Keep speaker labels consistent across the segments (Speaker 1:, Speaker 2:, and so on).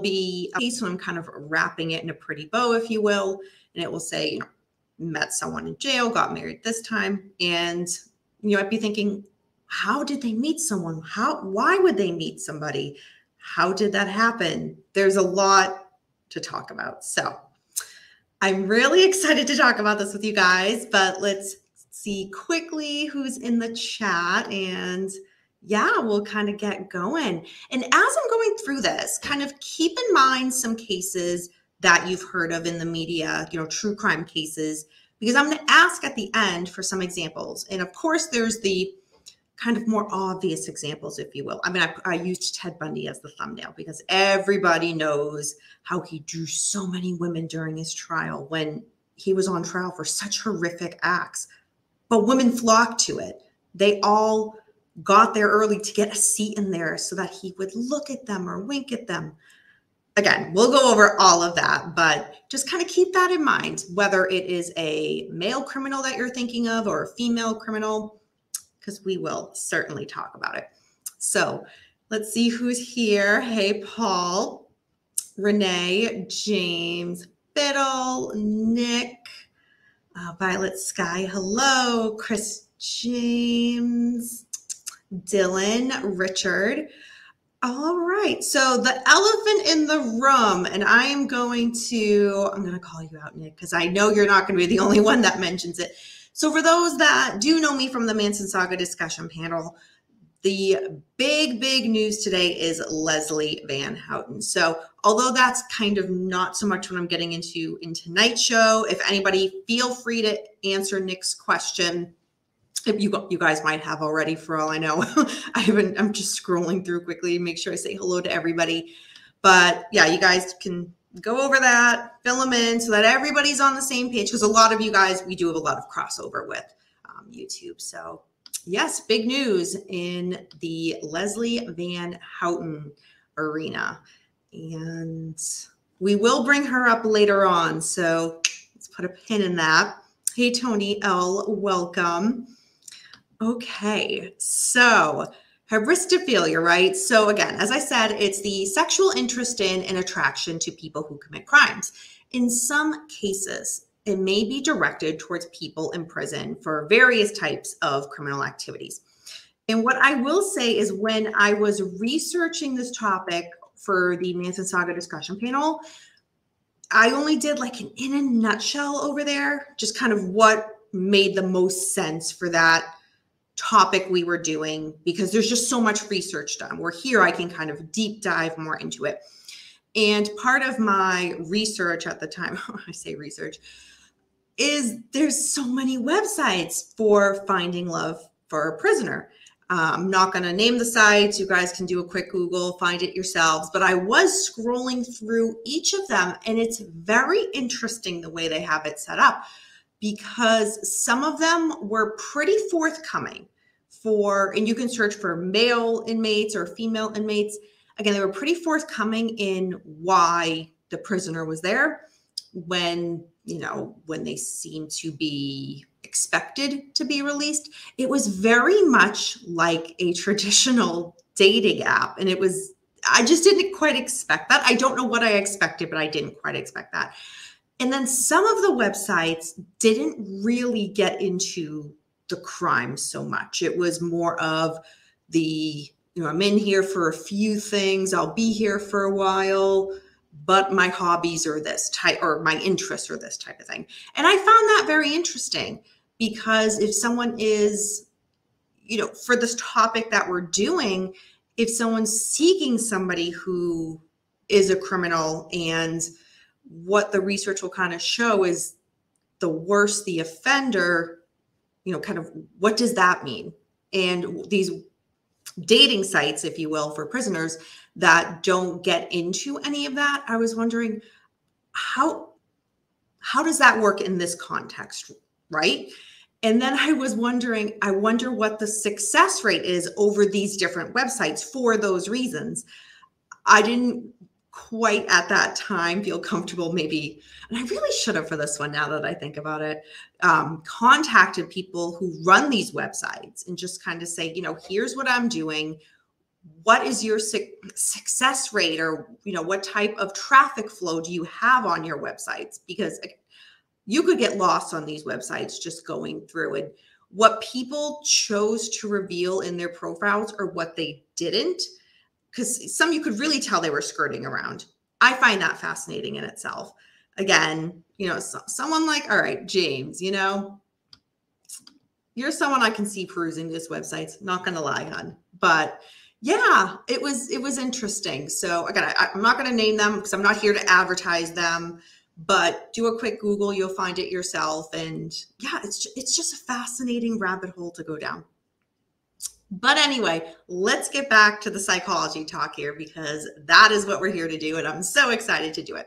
Speaker 1: be so I'm kind of wrapping it in a pretty bow, if you will. And it will say, you know, met someone in jail, got married this time. And you might be thinking, how did they meet someone? How, why would they meet somebody? How did that happen? There's a lot to talk about. So I'm really excited to talk about this with you guys, but let's see quickly who's in the chat and yeah, we'll kind of get going. And as I'm going through this, kind of keep in mind some cases that you've heard of in the media, you know, true crime cases, because I'm going to ask at the end for some examples. And of course, there's the kind of more obvious examples, if you will. I mean, I, I, used Ted Bundy as the thumbnail because everybody knows how he drew so many women during his trial when he was on trial for such horrific acts. But women flocked to it. They all got there early to get a seat in there so that he would look at them or wink at them. Again, we'll go over all of that, but just kind of keep that in mind, whether it is a male criminal that you're thinking of or a female criminal because we will certainly talk about it. So let's see who's here. Hey, Paul, Renee, James, Biddle, Nick, uh, Violet Sky, hello, Chris James, Dylan, Richard. All right. So the elephant in the room, and I am going to, I'm going to call you out, Nick, because I know you're not going to be the only one that mentions it. So, for those that do know me from the Manson Saga discussion panel, the big, big news today is Leslie Van Houten. So, although that's kind of not so much what I'm getting into in tonight's show, if anybody feel free to answer Nick's question. You you guys might have already, for all I know, I haven't. I'm just scrolling through quickly, make sure I say hello to everybody. But yeah, you guys can go over that, fill them in so that everybody's on the same page. Because a lot of you guys, we do have a lot of crossover with um, YouTube. So, yes, big news in the Leslie Van Houten arena. And we will bring her up later on. So, let's put a pin in that. Hey, Tony L, welcome. Okay, so Hybristophilia, right? So again, as I said, it's the sexual interest in and attraction to people who commit crimes. In some cases, it may be directed towards people in prison for various types of criminal activities. And what I will say is when I was researching this topic for the Manson Saga discussion panel, I only did like an in a nutshell over there, just kind of what made the most sense for that topic we were doing because there's just so much research done. We're here I can kind of deep dive more into it. And part of my research at the time, I say research, is there's so many websites for finding love for a prisoner. Uh, I'm not going to name the sites. You guys can do a quick Google, find it yourselves. But I was scrolling through each of them, and it's very interesting the way they have it set up because some of them were pretty forthcoming for, and you can search for male inmates or female inmates. Again, they were pretty forthcoming in why the prisoner was there when, you know, when they seemed to be expected to be released. It was very much like a traditional dating app. And it was, I just didn't quite expect that. I don't know what I expected, but I didn't quite expect that. And then some of the websites didn't really get into the crime so much. It was more of the, you know, I'm in here for a few things, I'll be here for a while, but my hobbies are this type, or my interests are this type of thing. And I found that very interesting because if someone is, you know, for this topic that we're doing, if someone's seeking somebody who is a criminal and what the research will kind of show is the worse the offender, you know, kind of what does that mean? And these dating sites, if you will, for prisoners that don't get into any of that, I was wondering how how does that work in this context, right? And then I was wondering, I wonder what the success rate is over these different websites for those reasons. I didn't quite at that time feel comfortable maybe and i really should have for this one now that i think about it um, contacted people who run these websites and just kind of say you know here's what i'm doing. What is your su- success rate or you know what type of traffic flow do you have on your websites? Because you could get lost on these websites just going through and what people chose to reveal in their profiles or what they didn't because some you could really tell they were skirting around. I find that fascinating in itself. Again you know so, someone like all right james you know you're someone i can see perusing this websites not gonna lie on but yeah it was it was interesting. So again I, i'm not going to name them because i'm not here to advertise them but do a quick google you'll find it yourself and yeah it's it's just a fascinating rabbit hole to go down but anyway let's get back to the psychology talk here because that is what we're here to do and i'm so excited to do it.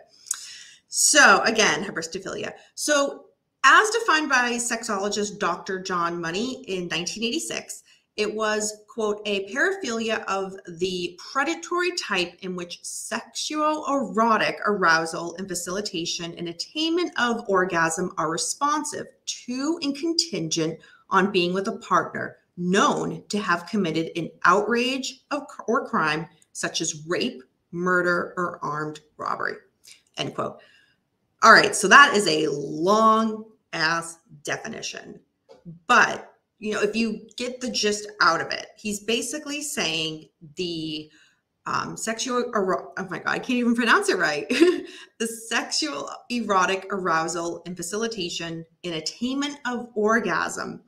Speaker 1: So again hybristophilia so as defined by sexologist dr john money in 1986 it was, quote, a paraphilia of the predatory type in which sexual erotic arousal and facilitation and attainment of orgasm are responsive to and contingent on being with a partner known to have committed an outrage of, or crime such as rape, murder, or armed robbery, end quote. All right, so that is a long ass definition. But you know, if you get the gist out of it, he's basically saying the um, sexual, oh my God, I can't even pronounce it right. the sexual erotic arousal and facilitation and attainment of orgasm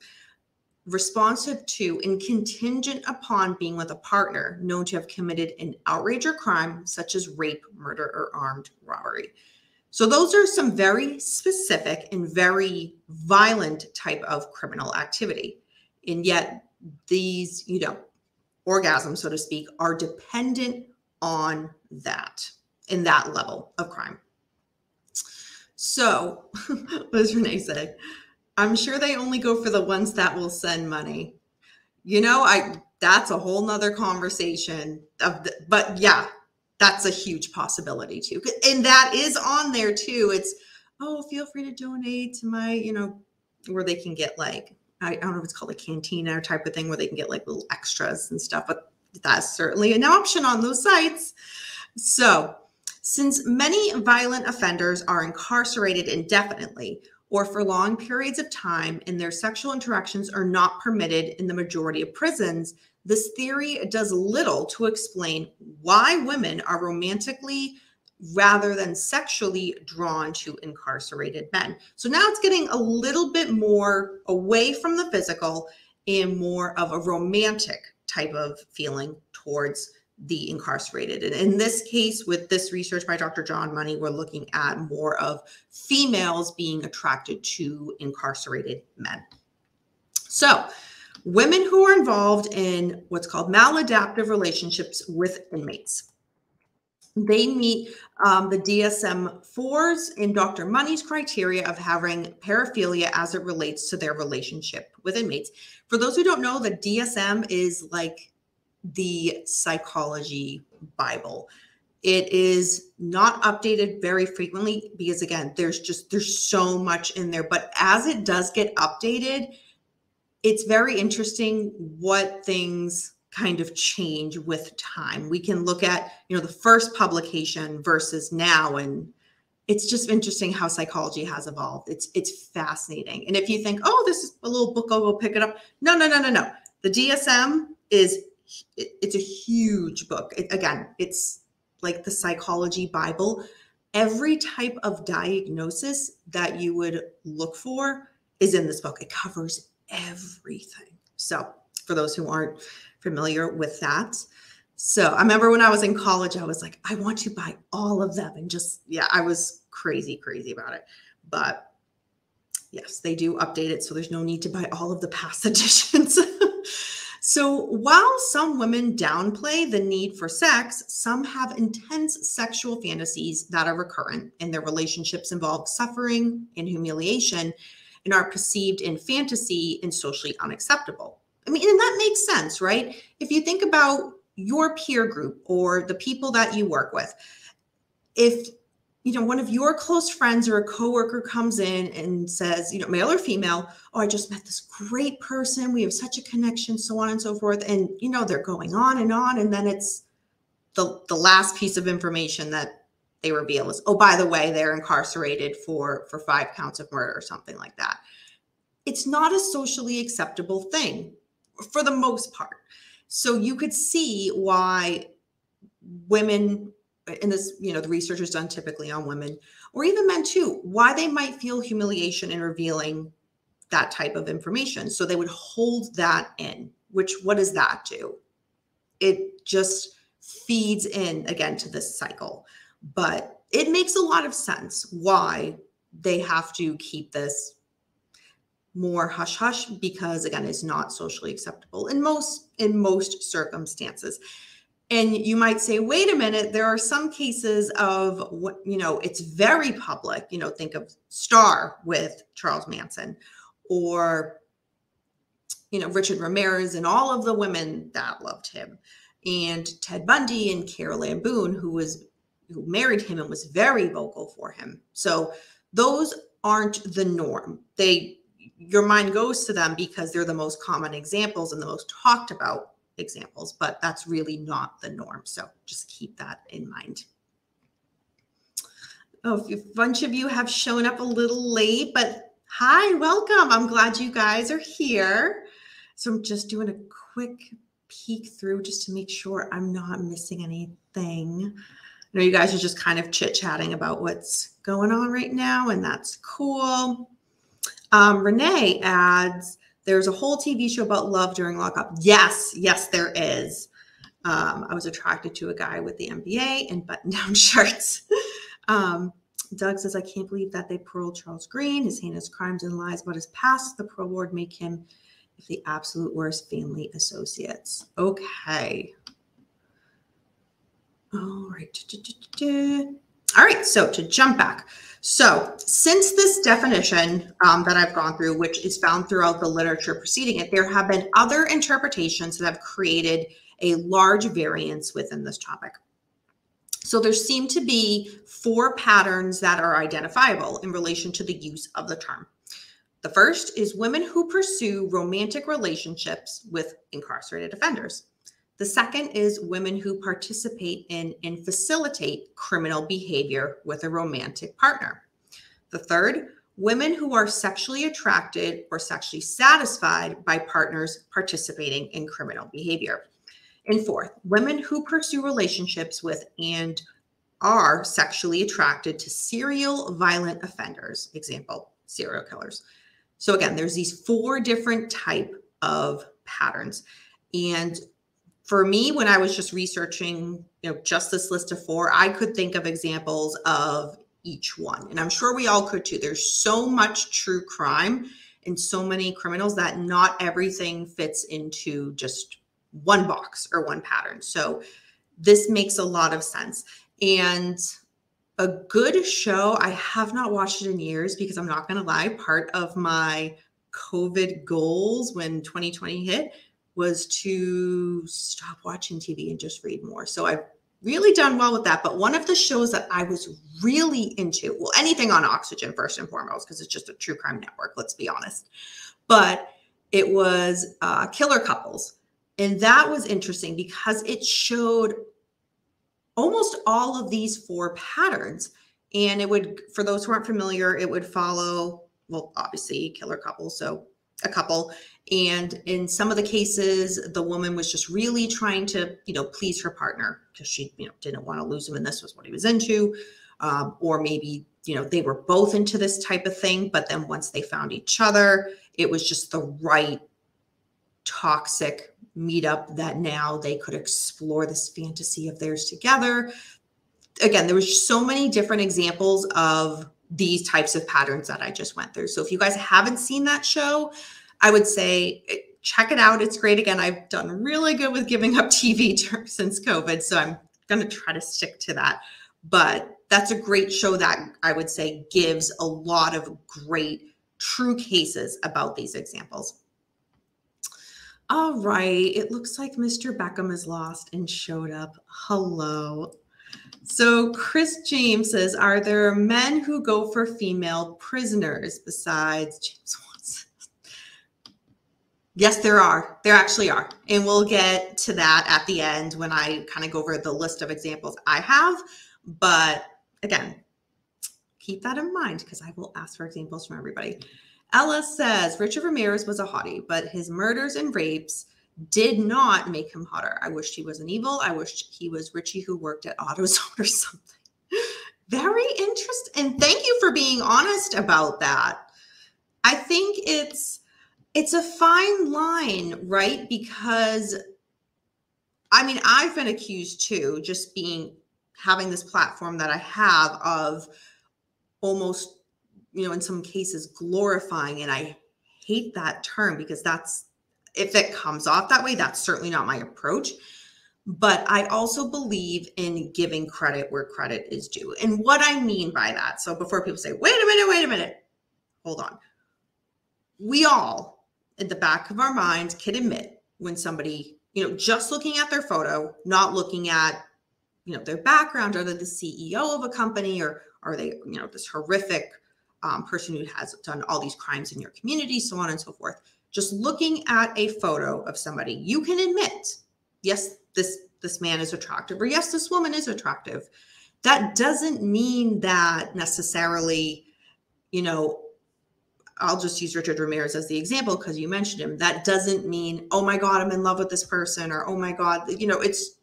Speaker 1: responsive to and contingent upon being with a partner known to have committed an outrage or crime such as rape, murder, or armed robbery. So those are some very specific and very violent type of criminal activity. And yet these, you know, orgasms, so to speak, are dependent on that in that level of crime. So, what does Renee say? I'm sure they only go for the ones that will send money. You know, I that's a whole nother conversation of the, but yeah, that's a huge possibility too. And that is on there too. It's oh, feel free to donate to my, you know, where they can get like I don't know if it's called a cantina type of thing where they can get like little extras and stuff, but that's certainly an option on those sites. So, since many violent offenders are incarcerated indefinitely or for long periods of time and their sexual interactions are not permitted in the majority of prisons, this theory does little to explain why women are romantically rather than sexually drawn to incarcerated men. So now it's getting a little bit more away from the physical and more of a romantic type of feeling towards the incarcerated. And in this case, with this research by Dr. John Money, we're looking at more of females being attracted to incarcerated men. So, women who are involved in what's called maladaptive relationships with inmates they meet um, the DSM 4s in Dr. Money's criteria of having paraphilia as it relates to their relationship with inmates. For those who don't know, the DSM is like the psychology Bible. It is not updated very frequently because again, there's just there's so much in there, but as it does get updated, it's very interesting what things kind of change with time. We can look at, you know, the first publication versus now and it's just interesting how psychology has evolved. It's it's fascinating. And if you think, "Oh, this is a little book, I'll go pick it up." No, no, no, no, no. The DSM is it's a huge book. It, again, it's like the psychology bible. Every type of diagnosis that you would look for is in this book. It covers everything. So, for those who aren't familiar with that. So I remember when I was in college, I was like, I want to buy all of them. And just, yeah, I was crazy, crazy about it. But yes, they do update it. So there's no need to buy all of the past editions. So while some women downplay the need for sex, some have intense sexual fantasies that are recurrent and their relationships involve suffering and humiliation and are perceived in fantasy and socially unacceptable. I mean, and that makes sense, right? If you think about your peer group or the people that you work with, if you know, one of your close friends or a coworker comes in and says, you know, male or female, oh, I just met this great person. We have such a connection, so on and so forth. And, you know, they're going on and on. And then it's the, the last piece of information that they reveal is, oh, by the way, they're incarcerated for, for five counts of murder or something like that. It's not a socially acceptable thing for the most part. So you could see why women and this, you know, the research is done typically on women or even men too, why they might feel humiliation in revealing that type of information. So they would hold that in, which what does that do? It just feeds in again to this cycle. But it makes a lot of sense why they have to keep this more hush hush because again it's not socially acceptable in most in most circumstances and you might say, wait a minute, there are some cases of what, you know, it's very public. You know, think of Star with Charles Manson or, you know, Richard Ramirez and all of the women that loved him, and Ted Bundy and Carole Ann Boone, who was who married him and was very vocal for him. So those aren't the norm. They your mind goes to them because they're the most common examples and the most talked about examples, but that's really not the norm. So just keep that in mind. Oh, a bunch of you have shown up a little late, but hi, welcome. I'm glad you guys are here. So I'm just doing a quick peek through just to make sure I'm not missing anything. I know you guys are just kind of chit chatting about what's going on right now, and that's cool. Um, Renee adds, there's a whole TV show about love during lockup. Yes, yes, there is. Um, I was attracted to a guy with the MBA and button down shirts. um, Doug says, I can't believe that they paroled Charles Green. His heinous crimes and lies about his past. The parole board make him if the absolute worst family associates. Okay. All right. All right. So to jump back. So, since this definition um, that I've gone through, which is found throughout the literature preceding it, there have been other interpretations that have created a large variance within this topic. So, there seem to be four patterns that are identifiable in relation to the use of the term. The first is women who pursue romantic relationships with incarcerated offenders. The second is women who participate in and facilitate criminal behavior with a romantic partner. The third, women who are sexually attracted or sexually satisfied by partners participating in criminal behavior. And fourth, women who pursue relationships with and are sexually attracted to serial violent offenders, example, serial killers. So again, there's these four different type of patterns. And for me, when I was just researching, you know, just this list of four, I could think of examples of each one. And I'm sure we all could too. There's so much true crime and so many criminals that not everything fits into just one box or one pattern. So this makes a lot of sense. And a good show, I have not watched it in years because I'm not going to lie, part of my COVID goals when 2020 hit was to stop watching TV and just read more. So I've really done well with that. But one of the shows that I was really into, well, anything on Oxygen first and foremost, because it's just a true crime network, let's be honest. But it was uh, Killer Couples. And that was interesting because it showed almost all of these four patterns. And it would, for those who aren't familiar, it would follow, well, obviously, killer couples. So a couple and in some of the cases the woman was just really trying to you know please her partner because she you know didn't want to lose him and this was what he was into um, or maybe you know they were both into this type of thing but then once they found each other it was just the right toxic meetup that now they could explore this fantasy of theirs together again there was so many different examples of these types of patterns that I just went through. So if you guys haven't seen that show, I would say eh, check it out. It's great. Again, I've done really good with giving up TV since COVID, so I'm going to try to stick to that. But that's a great show that I would say gives a lot of great true cases about these examples. All right, it looks like Mr. Beckham is lost and showed up. Hello. So Chris James says, "Are there men who go for female prisoners besides James Watson?" Yes, there are. There actually are, and we'll get to that at the end when I kind of go over the list of examples I have. But again, keep that in mind because I will ask for examples from everybody. Ella says Richard Ramirez was a hottie, but his murders and rapes did not make him hotter. I wish he wasn't evil. I wish he was Richie who worked at AutoZone or something. Very interesting. And thank you for being honest about that. I think it's it's a fine line, right? Because I mean, I've been accused too, just being having this platform that I have of almost, you know, in some cases glorifying. And I hate that term because that's if it comes off that way, that's certainly not my approach. But I also believe in giving credit where credit is due. And what I mean by that, so before people say, wait a minute, wait a minute, hold on. We all, at the back of our minds, can admit when somebody, you know, just looking at their photo, not looking at, you know, their background, are they the CEO of a company or are they, you know, this horrific um, person who has done all these crimes in your community, so on and so forth just looking at a photo of somebody, you can admit, yes, this this man is attractive, or yes, this woman is attractive. That doesn't mean that necessarily, you know, I'll just use Richard Ramirez as the example because you mentioned him. That doesn't mean, oh my God, I'm in love with this person, or oh my God, you know, it's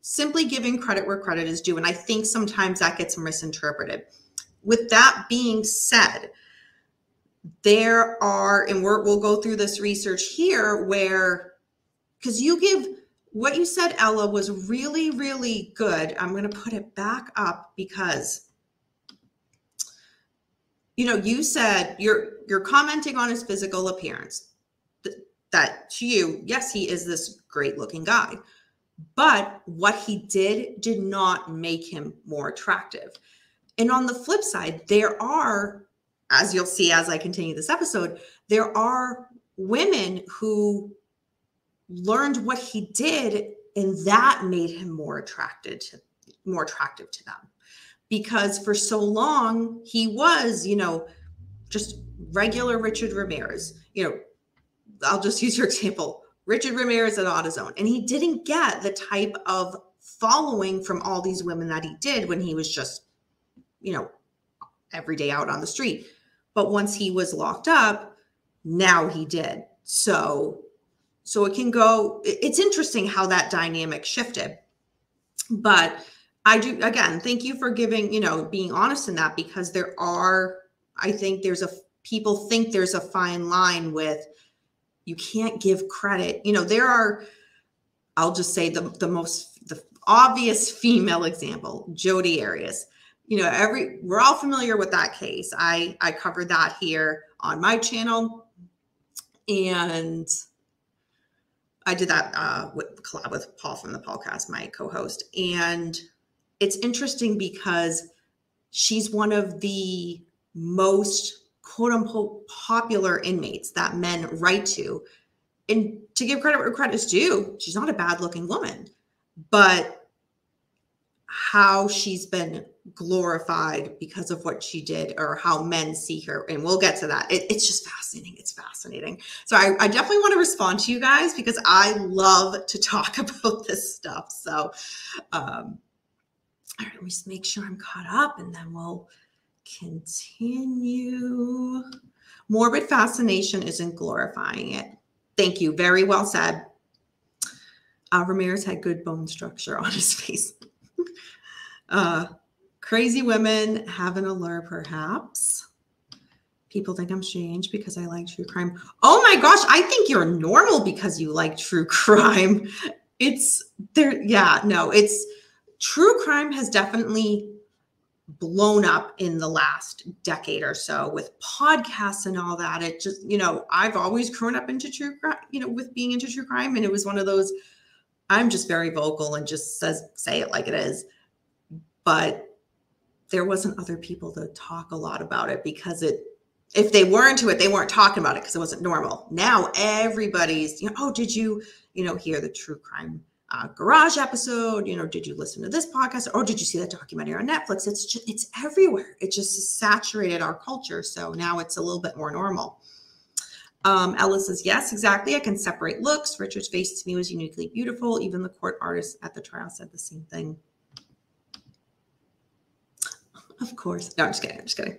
Speaker 1: simply giving credit where credit is due. And I think sometimes that gets misinterpreted. With that being said, there are, and we will go through this research here where, because you give what you said, Ella, was really, really good. I'm going to put it back up because you know you said you're you're commenting on his physical appearance. That to you yes he is this great looking guy but what he did did not make him more attractive. And on the flip side there are as you'll see as I continue this episode, there are women who learned what he did and that made him more attracted to more attractive to them. Because for so long he was you know just regular richard ramirez you know i'll just use your example richard ramirez at autozone and he didn't get the type of following from all these women that he did when he was just you know every day out on the street but once he was locked up, now he did. So so it can go it's interesting how that dynamic shifted. But I do again, thank you for giving, you know, being honest in that because there are I think there's a people think there's a fine line with you can't give credit. You know, there are I'll just say the the most the obvious female example, Jodi Arias. You know every we're all familiar with that case. I i covered that here on my channel. And i did that uh with collab with paul from the podcast my co-host. And it's interesting because she's one of the most quote unquote popular inmates that men write to. And to give credit where credit is due she's not a bad looking woman but how she's been glorified because of what she did or how men see her and we'll get to that. It, it's just fascinating it's fascinating. So I, I, definitely want to respond to you guys because i love to talk about this stuff. So um all right let me just make sure i'm caught up and then we'll continue morbid fascination isn't glorifying it thank you very well said uh, ramirez had good bone structure on his face uh, crazy women have an allure, perhaps. People think I'm strange because I like true crime. Oh my gosh, I think you're normal because you like true crime. It's there, yeah, no, it's true crime has definitely blown up in the last decade or so with podcasts and all that. It just, you know, I've always grown up into true crime, you know, with being into true crime. And it was one of those, I'm just very vocal and just says, say it like it is but there wasn't other people to talk a lot about it because it if they were into it they weren't talking about it because it wasn't normal now everybody's you know oh did you you know hear the true crime uh, garage episode you know did you listen to this podcast or did you see that documentary on netflix it's just it's everywhere it just saturated our culture so now it's a little bit more normal um, Ella says, yes, exactly. I can separate looks. Richard's face to me was uniquely beautiful. Even the court artist at the trial said the same thing. Of course. No, I'm just kidding. I'm just kidding.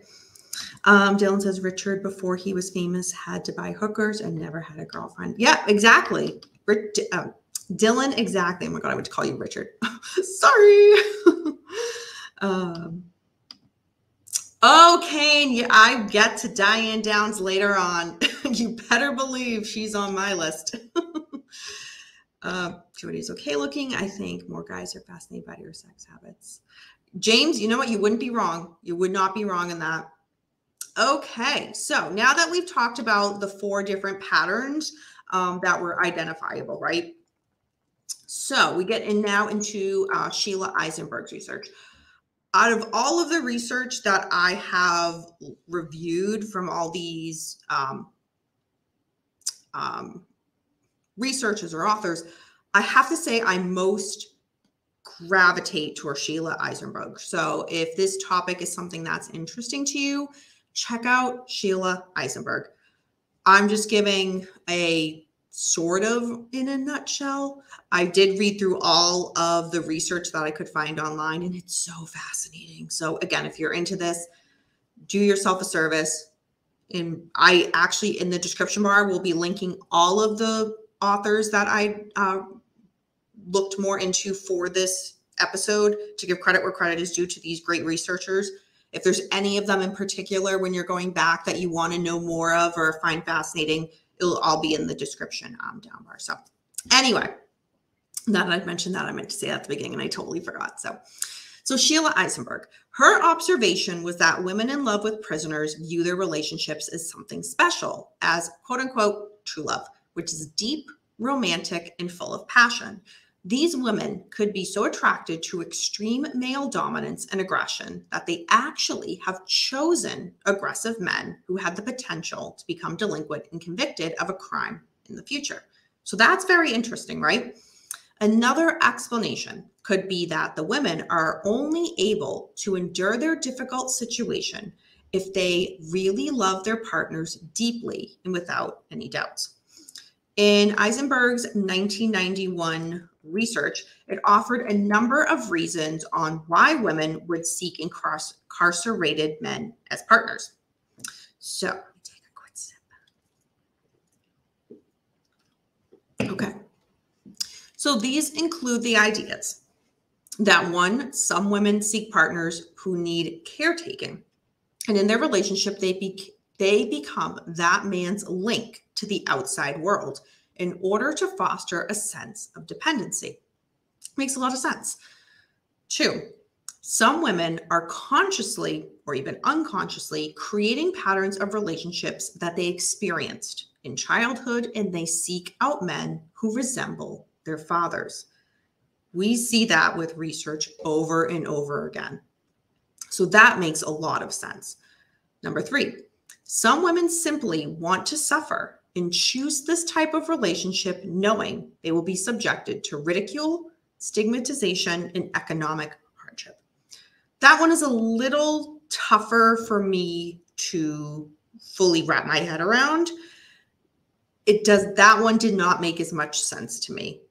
Speaker 1: Um, Dylan says Richard, before he was famous, had to buy hookers and never had a girlfriend. Yeah, exactly. Rich, um, Dylan, exactly. Oh my God, I would call you Richard. Sorry. um, okay, yeah, I get to Diane Downs later on. you better believe she's on my list. uh, Jodi's okay looking. I think more guys are fascinated by your sex habits. James, you know what? You wouldn't be wrong. You would not be wrong in that. Okay, so now that we've talked about the four different patterns um, that were identifiable, right? So we get in now into uh, Sheila Isenberg's research. Out of all of the research that I have reviewed from all these um, um, researchers or authors, I have to say I most gravitate towards Sheila Isenberg. So if this topic is something that's interesting to you, check out Sheila Isenberg. I'm just giving a sort of in a nutshell. I did read through all of the research that I could find online, and it's so fascinating. So, again, if you're into this, do yourself a service. And I actually, in the description bar, will be linking all of the authors that I uh, looked more into for this episode to give credit where credit is due to these great researchers. If there's any of them in particular when you're going back that you want to know more of or find fascinating, it'll all be in the description um, down bar. So, anyway, now that I've mentioned that, I meant to say at the beginning and I totally forgot. So, so Sheila Isenberg, her observation was that women in love with prisoners view their relationships as something special, as quote unquote true love, which is deep, romantic, and full of passion. These women could be so attracted to extreme male dominance and aggression that they actually have chosen aggressive men who had the potential to become delinquent and convicted of a crime in the future. So that's very interesting, right? Another explanation could be that the women are only able to endure their difficult situation if they really love their partners deeply and without any doubts. In Isenberg's 1991 research, it offered a number of reasons on why women would seek incarcerated men as partners. So, take a quick sip. Okay. So, these include the ideas that one, some women seek partners who need caretaking. And in their relationship, they, be, they become that man's link to the outside world in order to foster a sense of dependency. Makes a lot of sense. Two, some women are consciously or even unconsciously creating patterns of relationships that they experienced in childhood and they seek out men who resemble their fathers. We see that with research over and over again. So that makes a lot of sense. Number three, some women simply want to suffer and choose this type of relationship knowing they will be subjected to ridicule, stigmatization, and economic hardship. That one is a little tougher for me to fully wrap my head around. It does, that one did not make as much sense to me.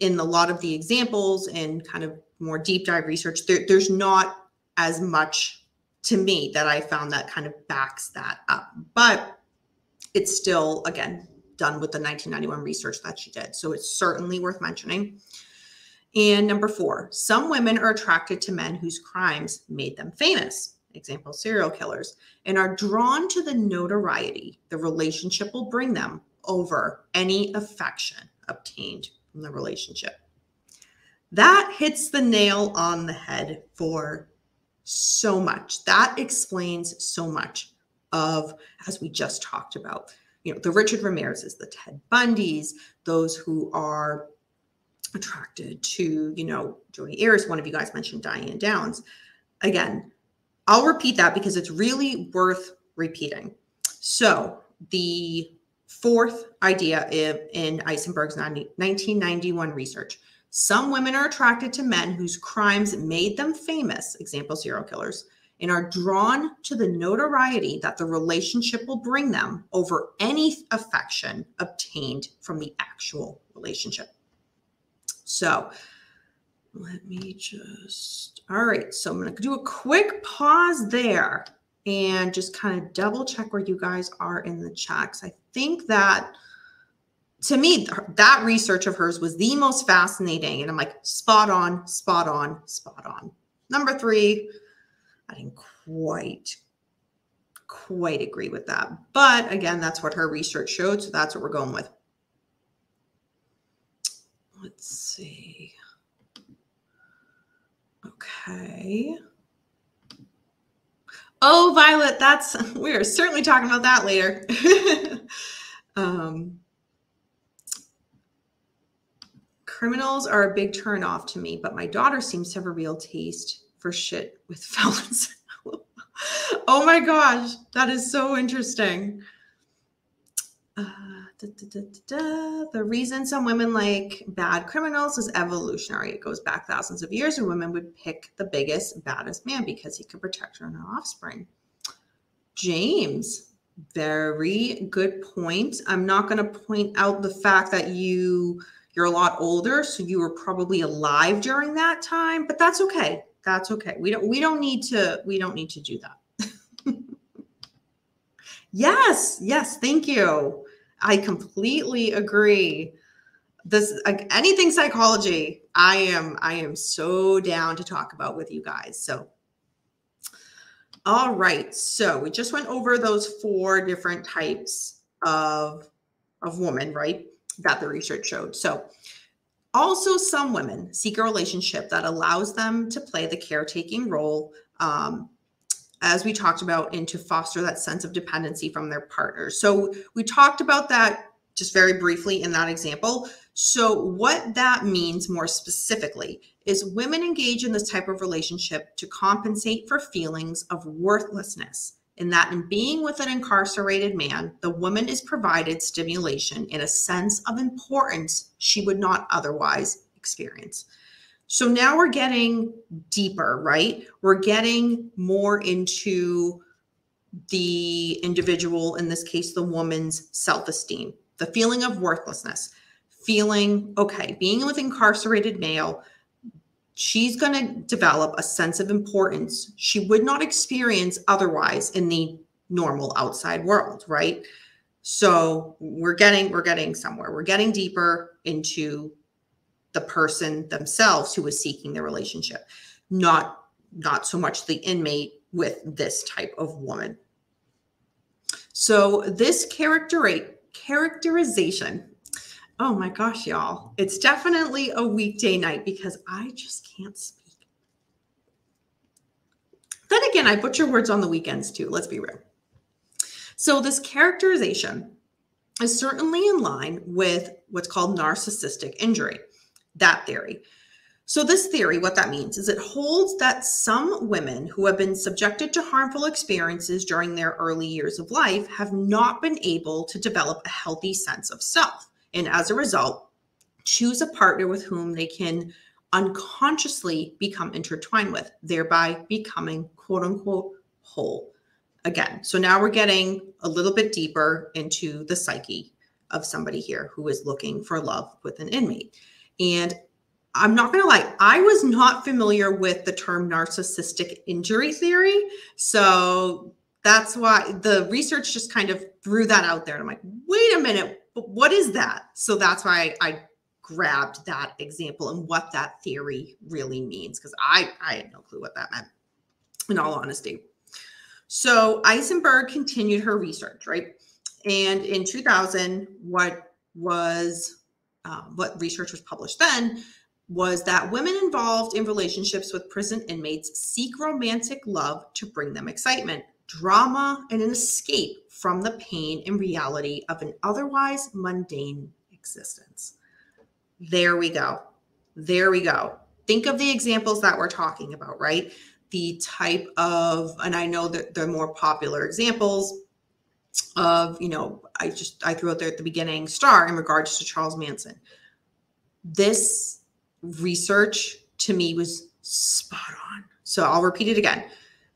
Speaker 1: In a lot of the examples and kind of more deep dive research, there, there's not as much to me that I found that kind of backs that up. But it's still, again, done with the 1991 research that she did. So it's certainly worth mentioning. And number four, some women are attracted to men whose crimes made them famous, example, serial killers, and are drawn to the notoriety the relationship will bring them over any affection obtained from the relationship. That hits the nail on the head for so much. That explains so much of, as we just talked about, you know, the Richard Ramirez's, the Ted Bundys, those who are attracted to, you know, Jodi Arias. One of you guys mentioned Diane Downs. Again, I'll repeat that because it's really worth repeating. So the fourth idea in Isenberg's 1991 research, Some women are attracted to men whose crimes made them famous, example serial killers, and are drawn to the notoriety that the relationship will bring them over any affection obtained from the actual relationship. So let me just, all right. So I'm going to do a quick pause there and just kind of double check where you guys are in the chat. I think that to me, that research of hers was the most fascinating. And I'm like, spot on, spot on, spot on. Number three, I didn't quite, quite agree with that. But again, that's what her research showed. So that's what we're going with. Let's see. Okay. Oh, Violet, that's we are certainly talking about that later. um, criminals are a big turn off to me, but my daughter seems to have a real taste for shit with felons. oh my gosh, that is so interesting. Uh, da, da, da, the reason some women like bad criminals is evolutionary. It goes back thousands of years, and women would pick the biggest, baddest man because he could protect her and her offspring. James, very good point. I'm not going to point out the fact that you you're a lot older, so you were probably alive during that time, but that's okay. That's okay. We don't we don't need to we don't need to do that. yes, yes, thank you. I completely agree. This anything psychology, I am I am so down to talk about with you guys. So all right. So we just went over those four different types of of woman, right? That the research showed. So also some women seek a relationship that allows them to play the caretaking role um, as we talked about, and to foster that sense of dependency from their partners. So we talked about that just very briefly in that example. So, what that means more specifically is women engage in this type of relationship to compensate for feelings of worthlessness. In that, in being with an incarcerated man, the woman is provided stimulation in a sense of importance she would not otherwise experience. So now we're getting deeper, right? We're getting more into the individual, in this case, the woman's self esteem, the feeling of worthlessness, feeling okay, being with incarcerated male, she's going to develop a sense of importance she would not experience otherwise in the normal outside world, right? So we're getting we're getting somewhere. We're getting deeper into the person themselves who is seeking the relationship, not not so much the inmate with this type of woman. So this character characterization, oh my gosh, y'all, it's definitely a weekday night because I just can't speak. Then again, I butcher words on the weekends too. Let's be real. So this characterization is certainly in line with what's called narcissistic injury that theory. So, this theory, what that means is it holds that some women who have been subjected to harmful experiences during their early years of life have not been able to develop a healthy sense of self. And as a result, choose a partner with whom they can unconsciously become intertwined with, thereby becoming quote unquote whole again. So now we're getting a little bit deeper into the psyche of somebody here who is looking for love with an inmate. And I'm not going to lie, I was not familiar with the term narcissistic injury theory. So that's why the research just kind of threw that out there. And I'm like, wait a minute, what is that? So that's why I grabbed that example and what that theory really means because I, I had no clue what that meant, in all honesty. So Isenberg continued her research, right? And in 2000, what was um, what research was published then was that women involved in relationships with prison inmates seek romantic love to bring them excitement, drama, and an escape from the pain and reality of an otherwise mundane existence. There we go. There we go. Think of the examples that we're talking about, right? The type of, and I know that they're more popular examples of, you know, I just I threw out there at the beginning star in regards to Charles Manson. This research to me was spot on. So I'll repeat it again.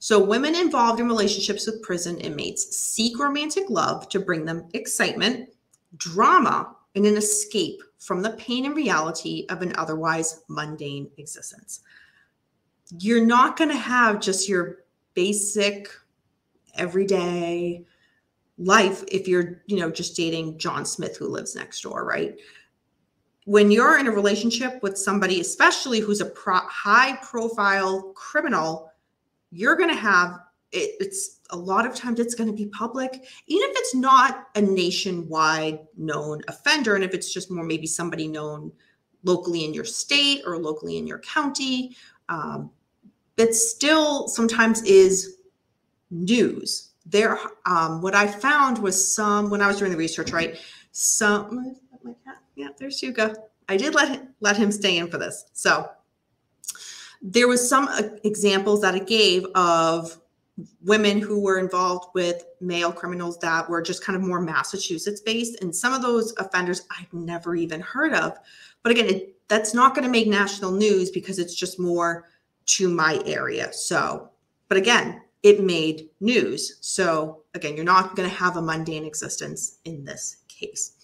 Speaker 1: So, women involved in relationships with prison inmates seek romantic love to bring them excitement, drama, and an escape from the pain and reality of an otherwise mundane existence. You're not going to have just your basic everyday life if you're, you know, just dating John Smith who lives next door, right? When you're in a relationship with somebody, especially who's a pro- high profile criminal, you're going to have it, it's a lot of times it's going to be public, even if it's not a nationwide known offender, and if it's just more maybe somebody known locally in your state or locally in your county, um, still sometimes is news. There, um, what I found was some when I was doing the research, right? Some, my cat, yeah, there's Hugo. I did let him, let him stay in for this, so there was some uh, examples that it gave of women who were involved with male criminals that were just kind of more Massachusetts based. And some of those offenders I'd never even heard of. But again, it, that's not going to make national news because it's just more to my area. So, but again, it made news. So, again, you're not going to have a mundane existence in this case.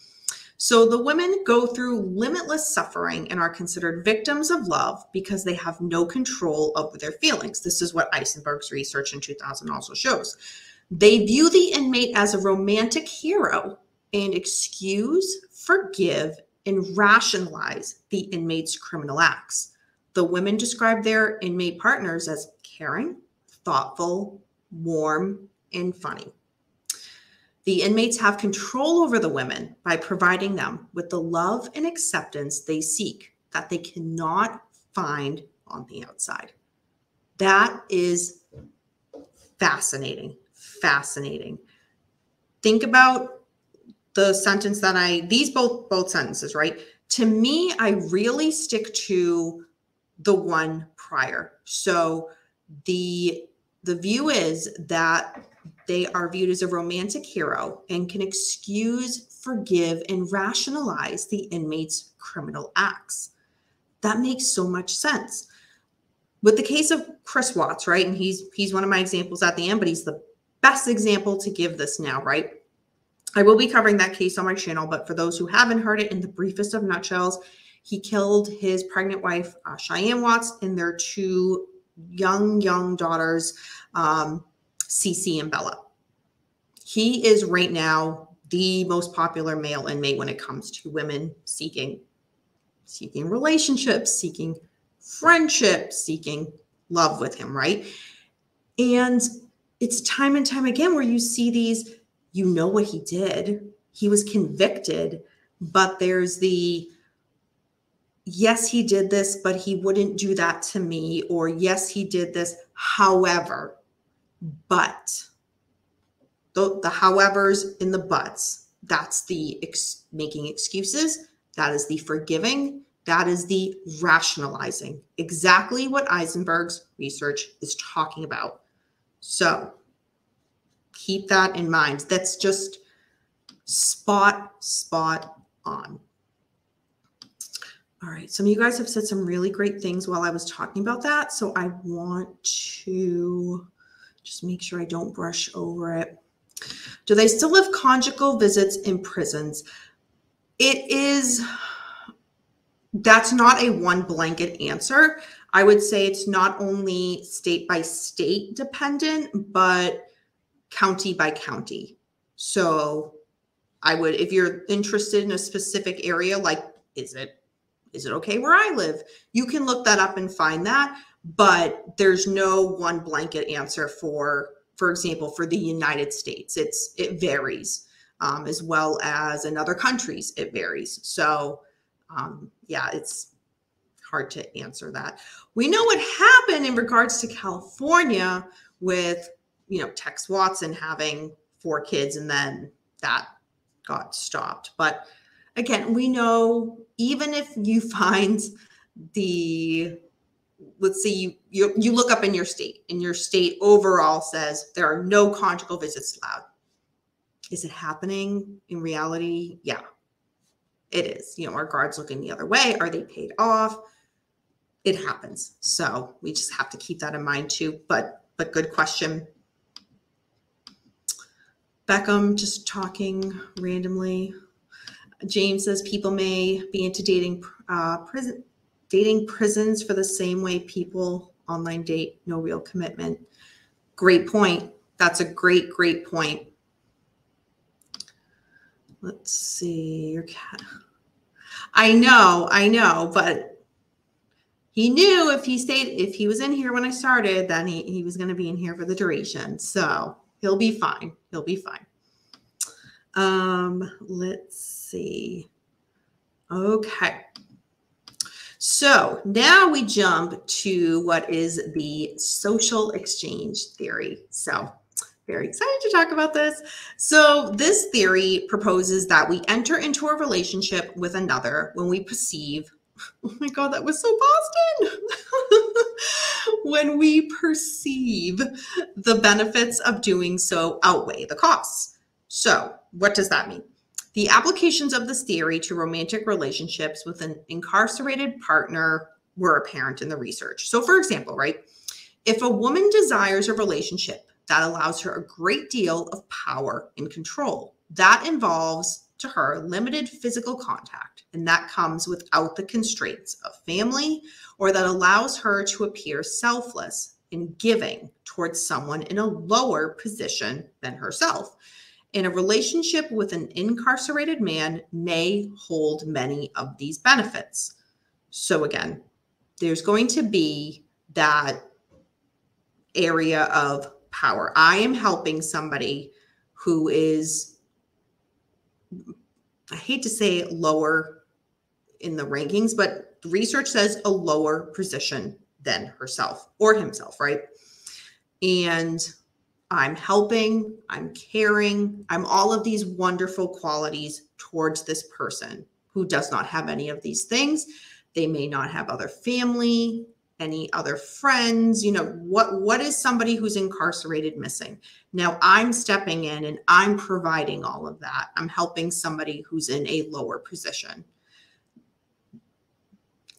Speaker 1: So the women go through limitless suffering and are considered victims of love because they have no control over their feelings. This is what Isenberg's research in 2000 also shows. They view the inmate as a romantic hero and excuse, forgive, and rationalize the inmate's criminal acts. The women describe their inmate partners as caring, thoughtful, warm, and funny. The inmates have control over the women by providing them with the love and acceptance they seek that they cannot find on the outside. That is fascinating. Fascinating. Think about the sentence that I these both both sentences, right? To me, I really stick to the one prior. So the the view is that they are viewed as a romantic hero and can excuse, forgive, and rationalize the inmate's criminal acts. That makes so much sense. With the case of Chris Watts, right? And he's he's one of my examples at the end, but he's the best example to give this now, right? I will be covering that case on my channel, but for those who haven't heard it in the briefest of nutshells, he killed his pregnant wife, uh, Shanann Watts, and their two young, young daughters, um, Cece and Bella. He is right now the most popular male inmate when it comes to women seeking seeking relationships, seeking friendship, seeking love with him, right? And it's time and time again where you see these, you know what he did. He was convicted, but there's the yes, he did this, but he wouldn't do that to me, or yes, he did this, however, but the, the howevers in the buts that's the ex- making excuses that is the forgiving that is the rationalizing. Exactly what Isenberg's research is talking about. So keep that in mind. That's just spot spot on. All right some of you guys have said some really great things while i was talking about that so i want to just make sure i don't brush over it do they still have conjugal visits in prisons? It is, that's not a one blanket answer. I would say it's not only state by state dependent, but county by county. So I would, if you're interested in a specific area, like, is it is it okay where I live? You can look that up and find that, but there's no one blanket answer for for example, for the United States, it's it varies, um, as well as in other countries, it varies. So, um, yeah, it's hard to answer that. We know what happened in regards to California with you know Tex Watson having four kids, and then that got stopped. But again, we know even if you find the let's say you, you you look up in your state and your state overall says there are no conjugal visits allowed is it happening in reality yeah it is you know are guards looking the other way are they paid off it happens. So we just have to keep that in mind too. But but good question. Beckham just talking randomly. James says people may be into dating uh, prison dating prisons for the same way people online date, no real commitment. Great point. That's a great, great point. Let's see your cat. I know, I know, but he knew if he stayed, if he was in here when I started, then he, he was going to be in here for the duration. So he'll be fine. He'll be fine. Um, let's see. Okay. So now we jump to what is the social exchange theory. So very excited to talk about this. So, this theory proposes that we enter into a relationship with another when we perceive, oh my God, that was so Boston. when we perceive the benefits of doing so outweigh the costs. So, what does that mean? The applications of this theory to romantic relationships with an incarcerated partner were apparent in the research. So, for example, right, if a woman desires a relationship that allows her a great deal of power and control. That involves to her limited physical contact, and that comes without the constraints of family or that allows her to appear selfless in giving towards someone in a lower position than herself. In a relationship with an incarcerated man may hold many of these benefits. So, again, there's going to be that area of power. I am helping somebody who is, I hate to say lower in the rankings, but research says a lower position than herself or himself, right? And I'm helping, I'm caring, I'm all of these wonderful qualities towards this person who does not have any of these things. They may not have other family, any other friends you know what what is somebody who's incarcerated missing? Now i'm stepping in and i'm providing all of that. I'm helping somebody who's in a lower position.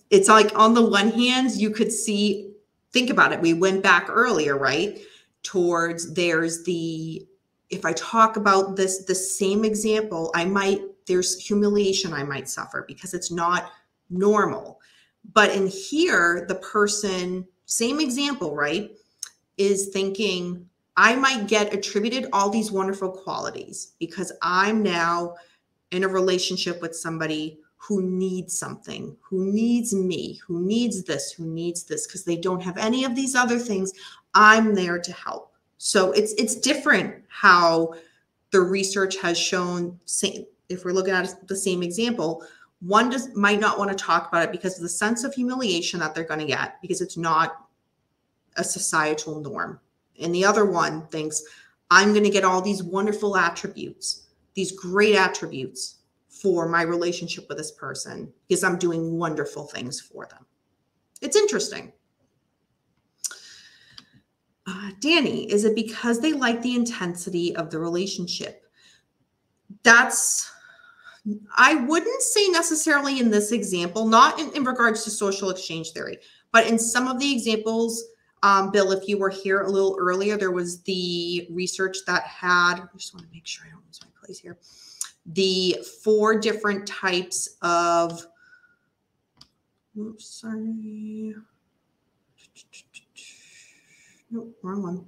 Speaker 1: It's like on the one hand you could see think about it we went back earlier right towards there's the if i talk about this the same example i might there's humiliation i might suffer because it's not normal but in here, the person, same example, right, is thinking, I might get attributed all these wonderful qualities because I'm now in a relationship with somebody who needs something, who needs me, who needs this, who needs this, because they don't have any of these other things. I'm there to help. So it's it's different how the research has shown. Same, If we're looking at the same example, one does might not want to talk about it because of the sense of humiliation that they're going to get because it's not a societal norm and the other one thinks i'm going to get all these wonderful attributes these great attributes for my relationship with this person because i'm doing wonderful things for them it's interesting uh, Dani is it because they like the intensity of the relationship that's I wouldn't say necessarily in this example, not in, in regards to social exchange theory, but in some of the examples, um, Bill, if you were here a little earlier, there was the research that had, I just want to make sure I don't lose my place here, the four different types of, oops, sorry. Nope, wrong one.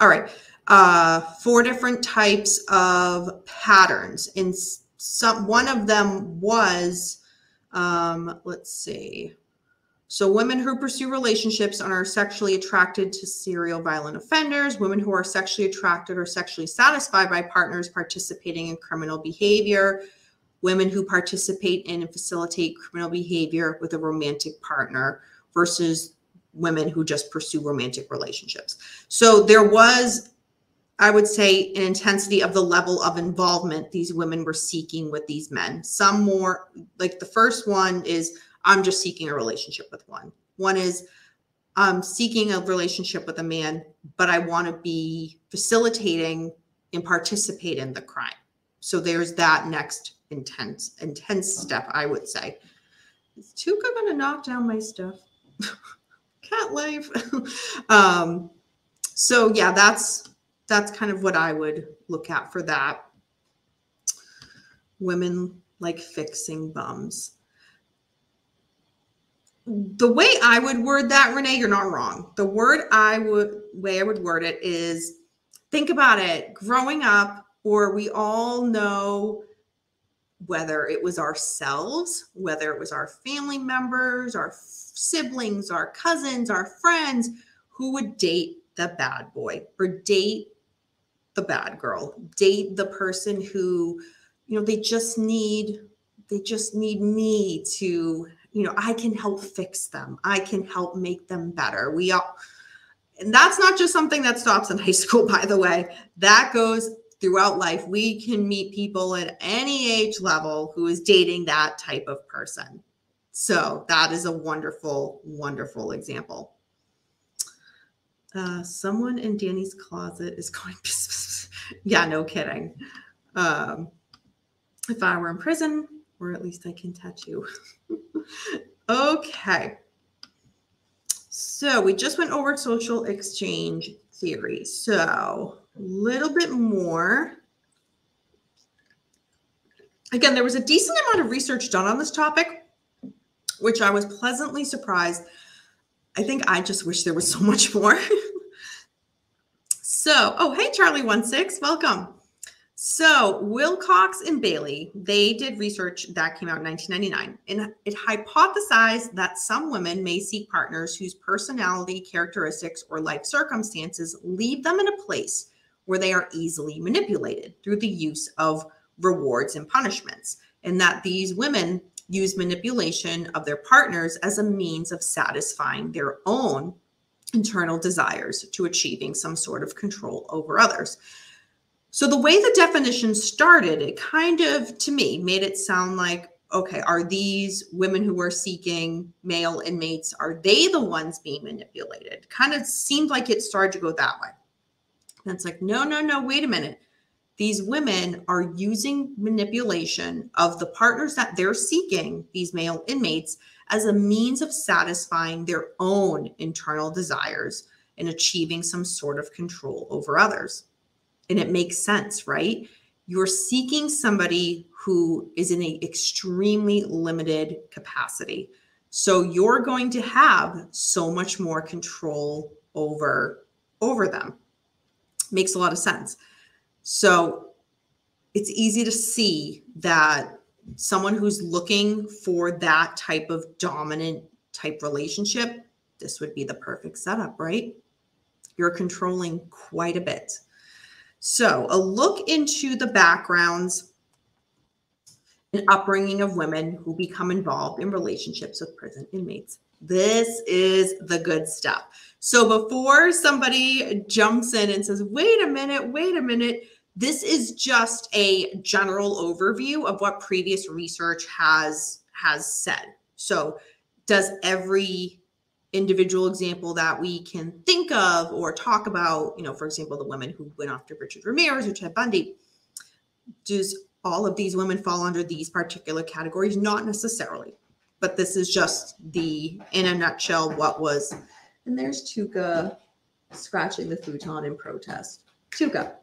Speaker 1: All right. Uh, four different types of patterns in some one of them was um, let's see so women who pursue relationships and are sexually attracted to serial violent offenders women who are sexually attracted or sexually satisfied by partners participating in criminal behavior women who participate in and facilitate criminal behavior with a romantic partner versus women who just pursue romantic relationships so there was I would say an intensity of the level of involvement these women were seeking with these men. Some more like the first one is I'm just seeking a relationship with one. One is I'm seeking a relationship with a man, but I want to be facilitating and participate in the crime. So there's that next intense intense step, I would say. Is Tuca going to knock down my stuff? cat life. um, so yeah, that's that's kind of what I would look at for that. Women like fixing bums. The way I would word that, Renee, you're not wrong. The word I would way I would word it is think about it. Growing up, or we all know whether it was ourselves, whether it was our family members, our siblings, our cousins, our friends who would date the bad boy or date the bad girl, date the person who, you know, they just need they just need me to, you know, I can help fix them. I can help make them better. We all and that's not just something that stops in high school, by the way. That goes throughout life. We can meet people at any age level who is dating that type of person. So that is a wonderful, wonderful example. Uh, someone in Dani's closet is going, yeah, no kidding. Um, if I were in prison, or at least I can touch you. okay. So we just went over social exchange theory. So a little bit more. Again, there was a decent amount of research done on this topic, which I was pleasantly surprised. I think I just wish there was so much more. so, oh, hey, Charlie16, welcome. So, Wilcox and Bailey, they did research that came out in 1999, and it hypothesized that some women may seek partners whose personality characteristics or life circumstances leave them in a place where they are easily manipulated through the use of rewards and punishments, and that these women use manipulation of their partners as a means of satisfying their own internal desires to achieving some sort of control over others. So, the way the definition started, it kind of, to me, made it sound like okay, are these women who are seeking male inmates, are they the ones being manipulated? Kind of seemed like it started to go that way. And it's like, no, no, no, wait a minute. These women are using manipulation of the partners that they're seeking, these male inmates, as a means of satisfying their own internal desires and achieving some sort of control over others. And it makes sense, right? You're seeking somebody who is in an extremely limited capacity. So you're going to have so much more control over over them makes a lot of sense. So it's easy to see that someone who's looking for that type of dominant type relationship, this would be the perfect setup, right? You're controlling quite a bit. So, a look into the backgrounds and upbringing of women who become involved in relationships with prison inmates. This is the good stuff. So before somebody jumps in and says, wait a minute, wait a minute, this is just a general overview of what previous research has has said. So does every individual example that we can think of or talk about, you know, for example, the women who went after Richard Ramirez or Ted Bundy, does all of these women fall under these particular categories? Not necessarily but this is just the in a nutshell what was and there's tuka scratching the futon in protest. Tuka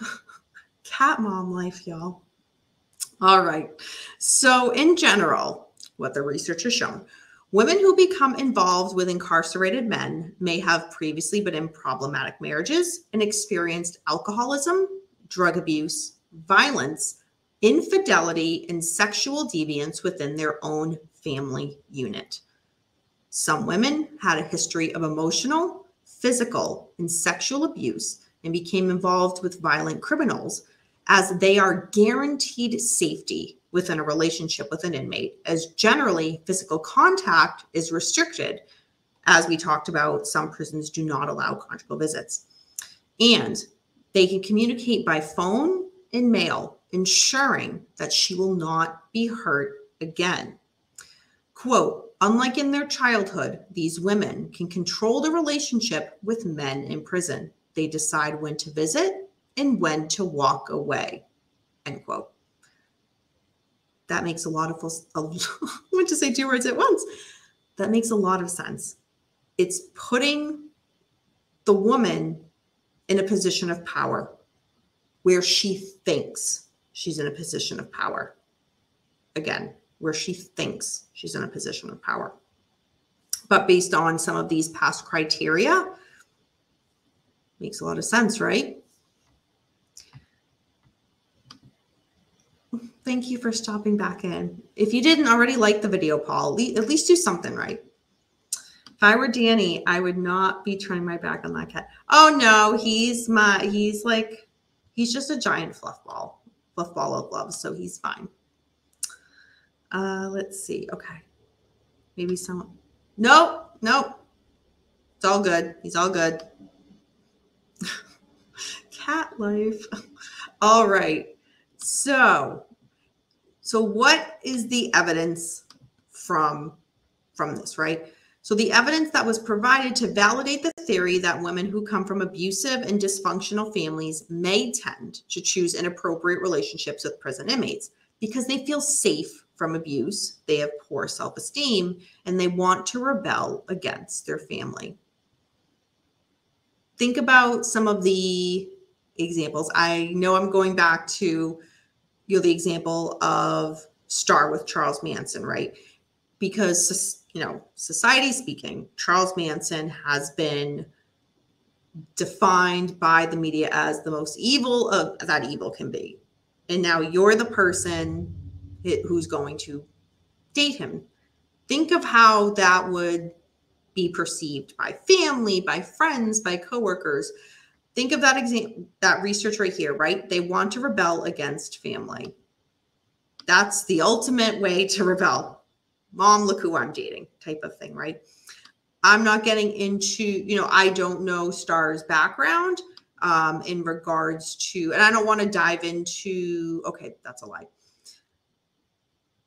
Speaker 1: cat mom life y'all. All right. So in general what the research has shown women who become involved with incarcerated men may have previously been in problematic marriages and experienced alcoholism drug abuse violence infidelity and sexual deviance within their own family unit. Some women had a history of emotional, physical, and sexual abuse and became involved with violent criminals as they are guaranteed safety within a relationship with an inmate, as generally physical contact is restricted. As we talked about, some prisons do not allow conjugal visits. And they can communicate by phone and mail ensuring that she will not be hurt again. Quote, unlike in their childhood, these women can control the relationship with men in prison. They decide when to visit and when to walk away. End quote. That makes a lot of us, I want to say two words at once. that makes a lot of sense. It's putting the woman in a position of power where she thinks she's in a position of power. Again, where she thinks she's in a position of power. But based on some of these past criteria, makes a lot of sense, right? Thank you for stopping back in. If you didn't already like the video, Paul, at least do something right. If I were Dani, I would not be turning my back on that cat. Oh no, he's my he's like he's just a giant fluff ball, fluff ball of love, so he's fine. Uh let's see. Okay. Maybe some Nope, nope. It's all good. He's all good. Cat life. all right. So, so what is the evidence from from this, right? So the evidence that was provided to validate the theory that women who come from abusive and dysfunctional families may tend to choose inappropriate relationships with prison inmates because they feel safe from abuse, they have poor self-esteem, and they want to rebel against their family. Think about some of the examples. I know I'm going back to you know the example of Star with Charles Manson, right? Because you know, society speaking, Charles Manson has been defined by the media as the most evil of that evil can be. And now you're the person who's going to date him. Think of how that would be perceived by family, by friends, by coworkers. Think of that example, that research right here, right? They want to rebel against family. That's the ultimate way to rebel. Mom, look who I'm dating, type of thing, right? I'm not getting into, you know, I don't know Star's background um, in regards to, and I don't want to dive into, okay, that's a lie.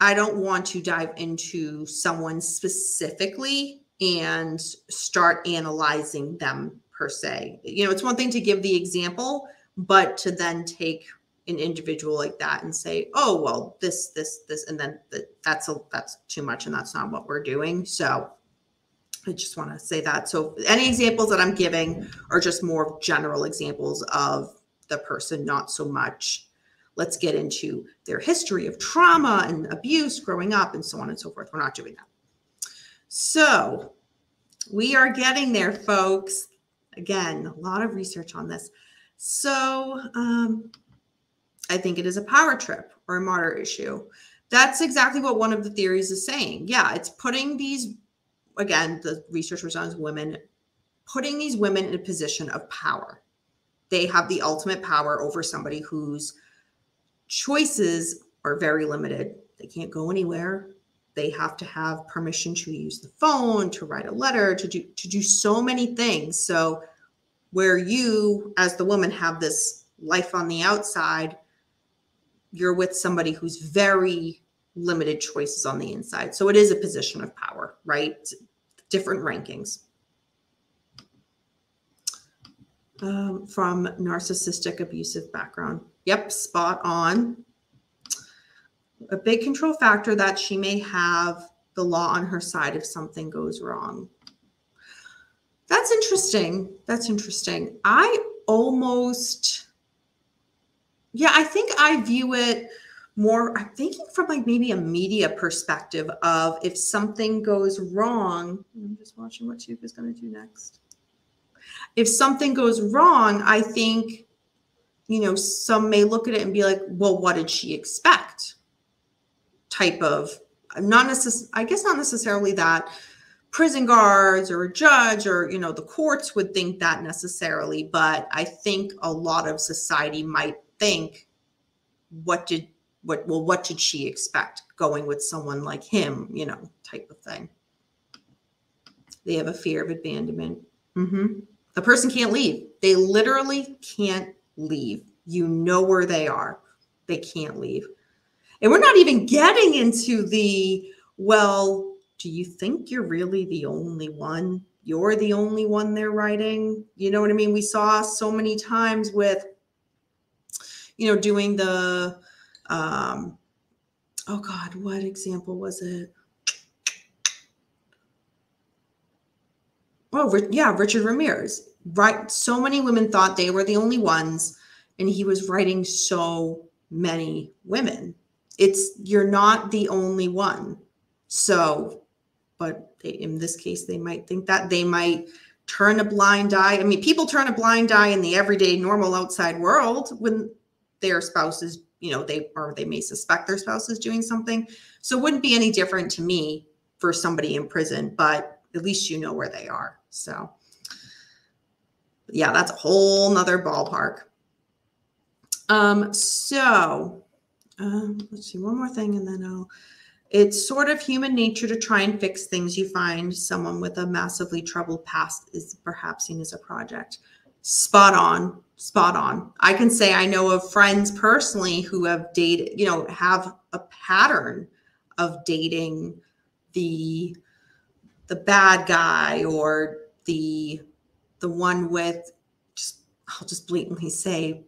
Speaker 1: I don't want to dive into someone specifically and start analyzing them per se. You know, it's one thing to give the example, but to then take an individual like that and say, "Oh, well, this, this, this," and then that's a that's too much, and that's not what we're doing. So, I just want to say that. So, any examples that I'm giving are just more general examples of the person, not so much. Let's get into their history of trauma and abuse growing up, and so on and so forth. We're not doing that. So, we are getting there, folks. Again, a lot of research on this. So um, I think it is a power trip or a martyr issue. That's exactly what one of the theories is saying. Yeah, it's putting these, again, the research was on women, putting these women in a position of power. They have the ultimate power over somebody whose choices are very limited. They can't go anywhere. They have to have permission to use the phone, to write a letter, to do to do so many things. So where you as the woman have this life on the outside you're with somebody who's very limited choices on the inside so it is a position of power right different rankings um, from narcissistic abusive background yep spot on a big control factor that she may have the law on her side if something goes wrong that's interesting. That's interesting. I almost, yeah, I think I view it more. I'm thinking from like maybe a media perspective of if something goes wrong. I'm just watching what Tuke is going to do next. If something goes wrong, I think, you know, some may look at it and be like, well, what did she expect? Type of, not necessarily, I guess not necessarily that prison guards or a judge or you know the courts would think that necessarily but i think a lot of society might think what did what well what did she expect going with someone like him you know type of thing they have a fear of abandonment mm-hmm. the person can't leave they literally can't leave you know where they are they can't leave and we're not even getting into the well do you think you're really the only one? You're the only one they're writing. You know what I mean? We saw so many times with, you know, doing the, um, oh God, what example was it? oh yeah, Richard Ramirez. Right, so many women thought they were the only ones, and he was writing so many women. It's you're not the only one. So, but they, in this case, they might think that they might turn a blind eye. I mean, people turn a blind eye in the everyday, normal outside world when their spouses, you know, they or they may suspect their spouse is doing something. So it wouldn't be any different to me for somebody in prison, but at least you know where they are. So yeah, that's a whole nother ballpark. Um, so um, let's see one more thing and then I'll it's sort of human nature to try and fix things you find someone with a massively troubled past is perhaps seen as a project spot on spot on i can say i know of friends personally who have dated you know have a pattern of dating the the bad guy or the the one with just i'll just blatantly say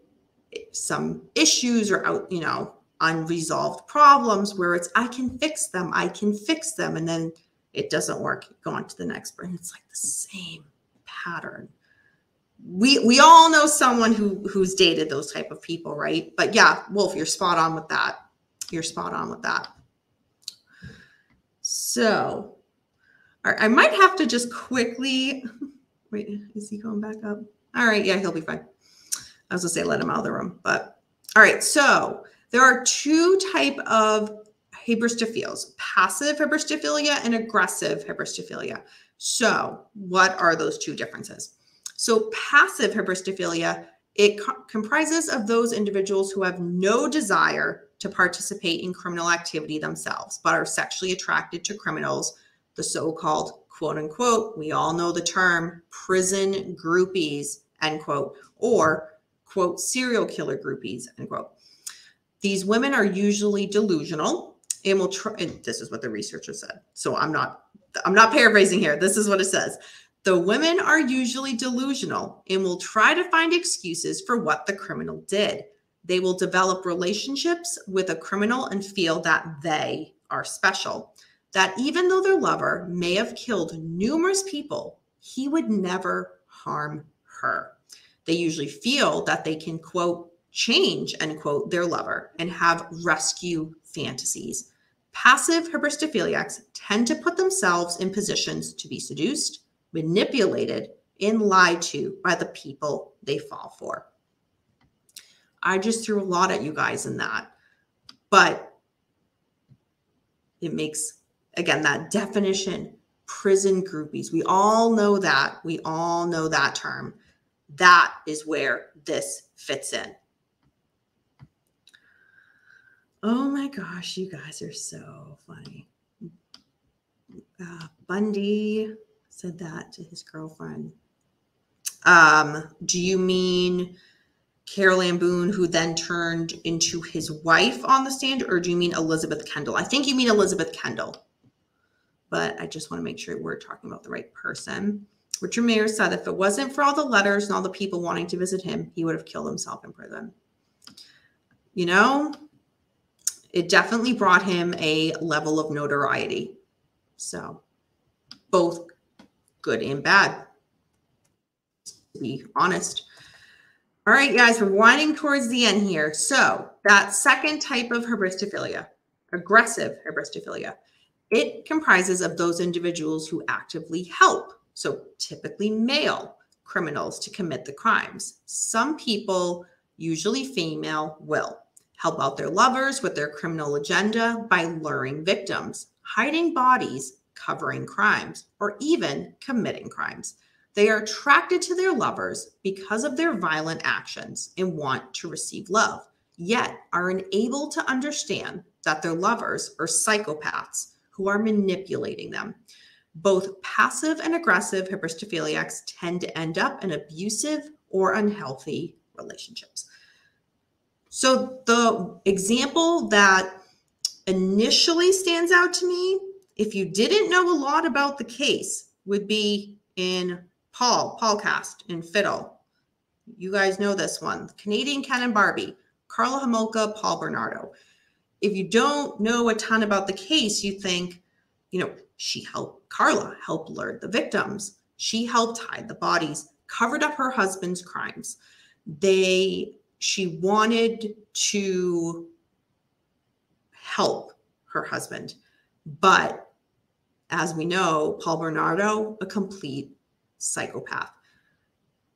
Speaker 1: some issues or out you know unresolved problems where it's I can fix them, I can fix them, and then it doesn't work. Go on to the next brain. It's like the same pattern. We we all know someone who who's dated those type of people, right? But yeah, Wolf, you're spot on with that. You're spot on with that. So I might have to just quickly wait. Is he going back up? All right, yeah, he'll be fine. I was gonna say let him out of the room, but all right. So there are two type of hybristophiles, passive hybristophilia and aggressive hybristophilia. So what are those two differences? So passive hybristophilia, it co comprises of those individuals who have no desire to participate in criminal activity themselves, but are sexually attracted to criminals, the so-called quote unquote, we all know the term prison groupies, end quote, or quote, serial killer groupies, end quote. These women are usually delusional and will try, and this is what the researcher said. So I'm not, I'm not paraphrasing here. This is what it says. The women are usually delusional and will try to find excuses for what the criminal did. They will develop relationships with a criminal and feel that they are special. That even though their lover may have killed numerous people, he would never harm her. They usually feel that they can, quote, change, end quote, their lover and have rescue fantasies. Passive hybristophiliacs tend to put themselves in positions to be seduced, manipulated, and lied to by the people they fall for. I just threw a lot at you guys in that, but it makes, again, that definition prison groupies. We all know that. We all know that term. That is where this fits in. Oh my gosh, you guys are so funny. Uh, Bundy said that to his girlfriend. Um, do you mean Carole Ann Boone, who then turned into his wife on the stand, or do you mean Elizabeth Kendall? I think you mean Elizabeth Kendall, but I just want to make sure we're talking about the right person. Richard Mayer said if it wasn't for all the letters and all the people wanting to visit him, he would have killed himself in prison. You know, it definitely brought him a level of notoriety. So, both good and bad, to be honest. All right, guys, we're winding towards the end here. So, that second type of hybristophilia, aggressive hybristophilia, it comprises of those individuals who actively help. So, typically male criminals to commit the crimes. Some people, usually female, will help out their lovers with their criminal agenda by luring victims, hiding bodies, covering crimes, or even committing crimes. They are attracted to their lovers because of their violent actions and want to receive love, yet are unable to understand that their lovers are psychopaths who are manipulating them. Both passive and aggressive hybristophiliacs tend to end up in abusive or unhealthy relationships. So the example that initially stands out to me, if you didn't know a lot about the case, would be in Paul, Paul Cast in Fiddle. You guys know this one. Canadian Ken and Barbie, Karla Homolka, Paul Bernardo. If you don't know a ton about the case, you think, you know, she helped Karla help lure the victims. She helped hide the bodies, covered up her husband's crimes. They she wanted to help her husband. But as we know, Paul Bernardo, a complete psychopath.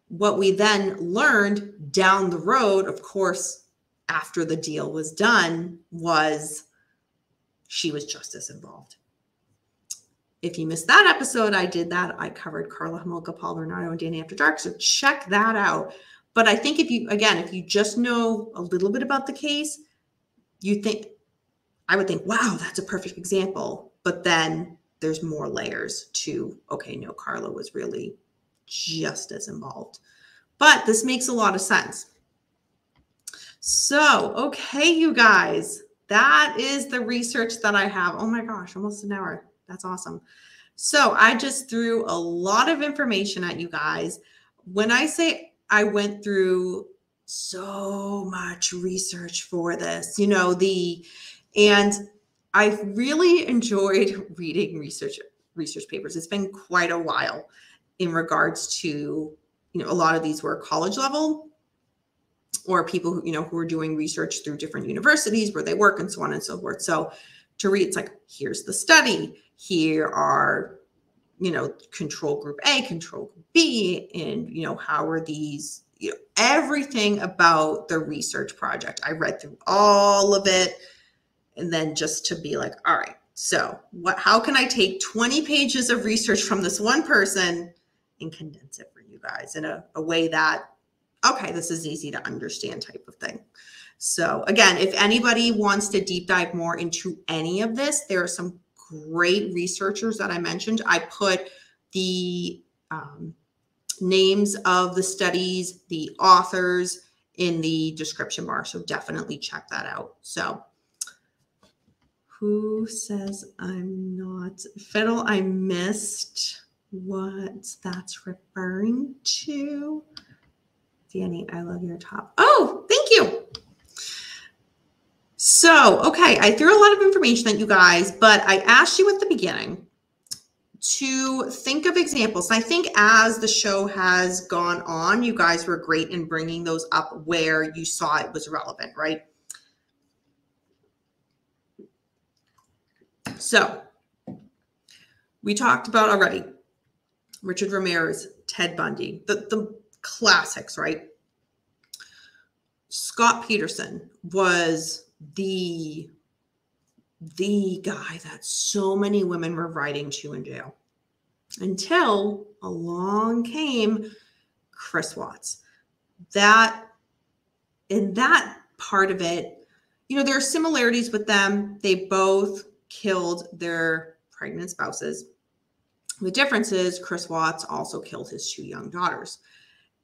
Speaker 1: What we then learned down the road, of course, after the deal was done, was she was just as involved. If you missed that episode, I did that. I covered Karla Homolka, Paul Bernardo, and Dani After Dark. So check that out. But I think if you, again, if you just know a little bit about the case, you think, I would think, wow, that's a perfect example. But then there's more layers to, okay, no, Karla was really just as involved. But this makes a lot of sense. So, okay, you guys, that is the research that I have. Oh my gosh, almost an hour. That's awesome. So, I just threw a lot of information at you guys. When I say I went through so much research for this, you know, the and I really enjoyed reading research research papers. It's been quite a while in regards to, you know, a lot of these were college level or people who, you know, who are doing research through different universities where they work and so on and so forth. So to read, it's like, here's the study. Here are, you know, control group A, control group B, and, you know, how are these, you know, everything about the research project. I read through all of it and then just to be like, all right, so what how can I take 20 pages of research from this one person and condense it for you guys in a, a way that, okay, this is easy to understand type of thing. So again, if anybody wants to deep dive more into any of this, there are some great researchers that I mentioned. I put the um, names of the studies, the authors in the description bar. So definitely check that out. So who says I'm not fiddle? I missed what that's referring to. Dani, I love your top. Oh, thank you. So, okay, I threw a lot of information at you guys, but I asked you at the beginning to think of examples. I think as the show has gone on, you guys were great in bringing those up where you saw it was relevant, right? So we talked about already Richard Ramirez, Ted Bundy, the, the classics, right? Scott Peterson was the the guy that so many women were writing to in jail until along came Chris Watts. That in that part of it, you know, there are similarities with them. They both killed their pregnant spouses. The difference is Chris Watts also killed his two young daughters.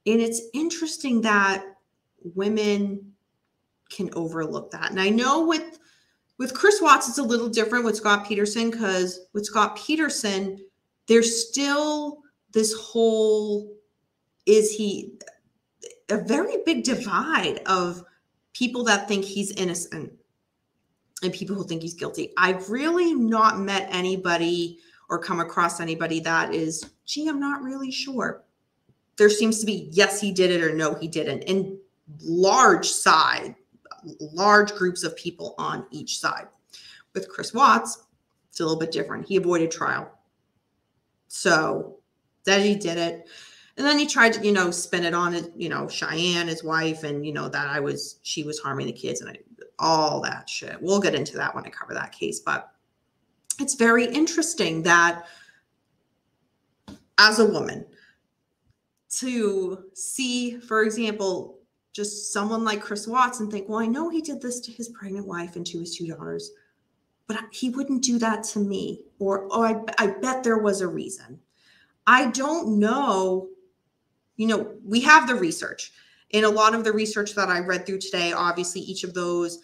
Speaker 1: And it's interesting that women can overlook that. And I know with with Chris Watts, it's a little different with Scott Peterson because with Scott Peterson, there's still this whole is he a very big divide of people that think he's innocent and people who think he's guilty. I've really not met anybody or come across anybody that is, gee, I'm not really sure. There seems to be, yes, he did it or no, he didn't. and large side, large groups of people on each side. With Chris Watts, it's a little bit different. He avoided trial. So that he did it. And then he tried to, you know, spin it on it, you know, Shanann, his wife, and you know, that I was she was harming the kids. And I all that shit. We'll get into that when I cover that case, but it's very interesting that as a woman to see, for example, just someone like Chris Watts and think, well, I know he did this to his pregnant wife and to his two daughters, but he wouldn't do that to me. Or, oh, I, I bet there was a reason. I don't know. You know, we have the research in a lot of the research that I read through today, obviously each of those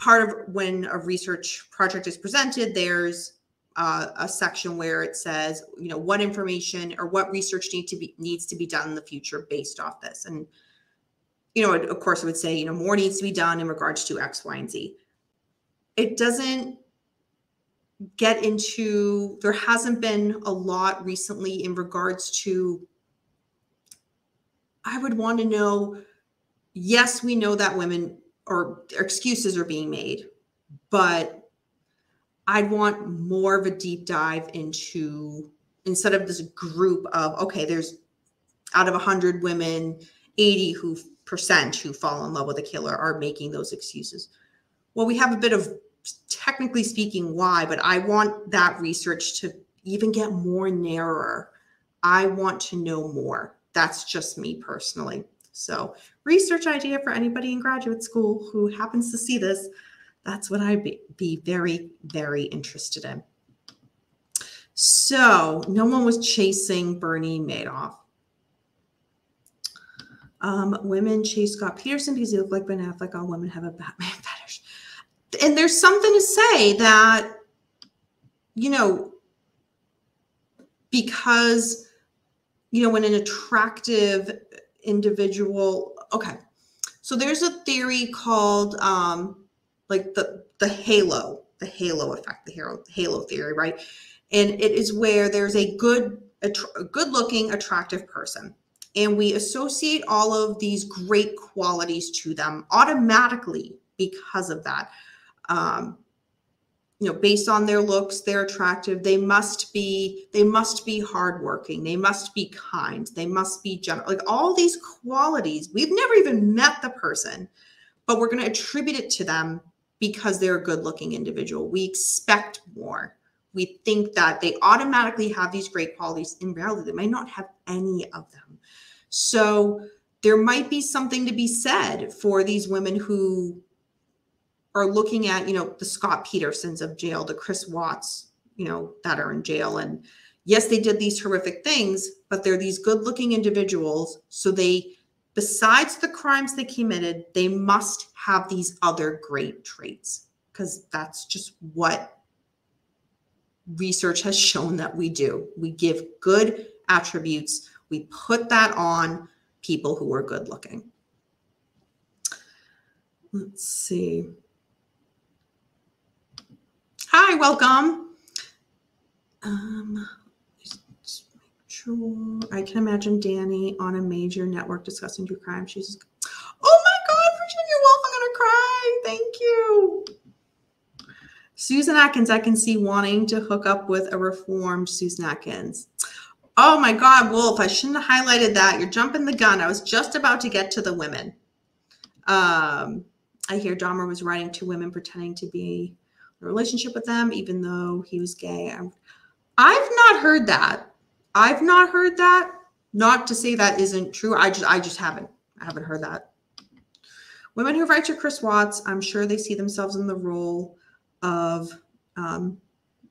Speaker 1: part of when a research project is presented, there's uh, a section where it says, you know, what information or what research need to be needs to be done in the future based off this. And, you know, of course, it would say, you know, more needs to be done in regards to X, Y, and Z. It doesn't get into there hasn't been a lot recently in regards to I would want to know yes, we know that women or excuses are being made, but I'd want more of a deep dive into instead of this group of okay, there's out of 100 women, 80 who percent who fall in love with a killer are making those excuses. Well, we have a bit of technically speaking why, but I want that research to even get more narrower. I want to know more. That's just me personally. So, research idea for anybody in graduate school who happens to see this. That's what I'd be, be very, very interested in. So, no one was chasing Bernie Madoff. Um, women chase Scott Peterson because he looked like Ben Affleck. All women have a Batman fetish. And there's something to say that, you know, because, you know, when an attractive individual, okay. So there's a theory called um, like the the halo, the halo effect, the halo, halo theory, right? And it is where there's a good, a, good looking, attractive person and we associate all of these great qualities to them automatically because of that. Um, you know, based on their looks, they're attractive. They must be, they must be hardworking. They must be kind. They must be general. Like all these qualities, we've never even met the person, but we're going to attribute it to them because they're a good-looking individual. We expect more. We think that they automatically have these great qualities. In reality, they might not have any of them. So there might be something to be said for these women who are looking at, you know, the Scott Petersons of jail, the Chris Watts, you know, that are in jail. And yes, they did these horrific things, but they're these good looking individuals. So they, besides the crimes they committed, they must have these other great traits because that's just what research has shown that we do. We give good attributes we put that on people who are good looking. Let's see. Hi, welcome. Um, sure. I can imagine Dani on a major network discussing true crime. She's, oh my God, Virginia Wolf, I'm gonna cry. Thank you. Susan Atkins, I can see wanting to hook up with a reformed Susan Atkins. Oh my God, Wolf, I shouldn't have highlighted that. You're jumping the gun. I was just about to get to the women. Um, I hear Dahmer was writing to women pretending to be in a relationship with them, even though he was gay. I've not heard that. I've not heard that. Not to say that isn't true. I just I just haven't. I haven't heard that. Women who write to Chris Watts, I'm sure they see themselves in the role of um,